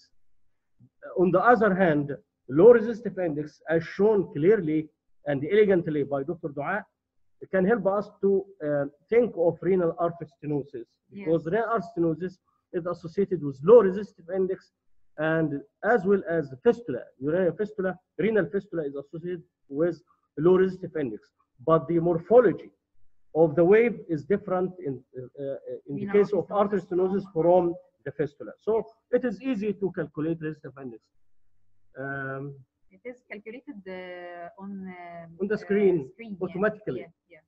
On the other hand, low resistive index, as shown clearly and elegantly by Dr. Doaa, can help us to uh, think of renal artery stenosis because renal artery stenosis is associated with low resistive index and as well as fistula, urinary fistula, renal fistula is associated with low resistive index. But the morphology of the wave is different in, uh, uh, in the case of artery artery stenosis from the fistula. So it is easy to calculate resistive index. Um, it is calculated uh, on, um, On the uh, screen, screen automatically. Yeah,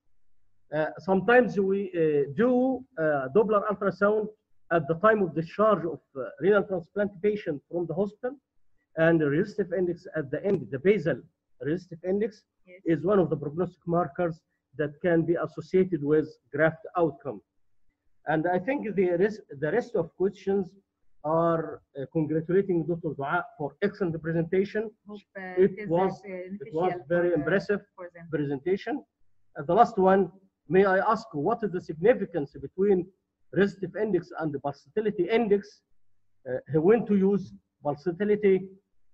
yeah. Uh, sometimes we uh, do uh, Doppler ultrasound at the time of discharge of uh, renal transplant patient from the hospital, and the resistive index at the end, the basal resistive index, Yes. is one of the prognostic markers that can be associated with graft outcome. And I think the rest, the rest of questions are uh, congratulating Dr. Doaa for excellent presentation. Hope uh, It was- uh, It was very for, uh, impressive for presentation. And the last one, may I ask what is the significance between resistive index and the pulsatility index? Uh, when to use pulsatility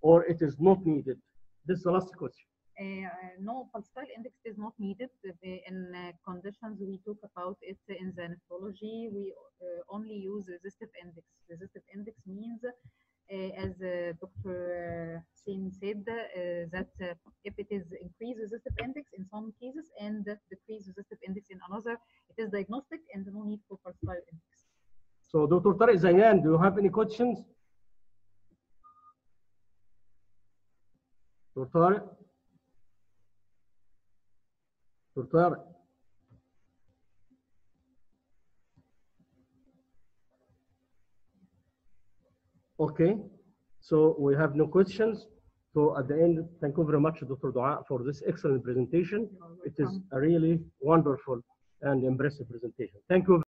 or it is not needed? This is the last question. No, pulsatile index is not needed in uh, conditions we talk about it in the nephrology. We uh, only use resistive index. Resistive index means, uh, as uh, Dr. Hussein said, uh, that uh, if it is increased resistive index in some cases and decreased resistive index in another, it is diagnostic and no need for pulsatile index. So Dr. Tariq Zayan, do you have any questions? Dr. Tariq? Okay, so we have no questions. So at the end, thank you very much, Dr. Doaa, for this excellent presentation. It is a really wonderful and impressive presentation. Thank you.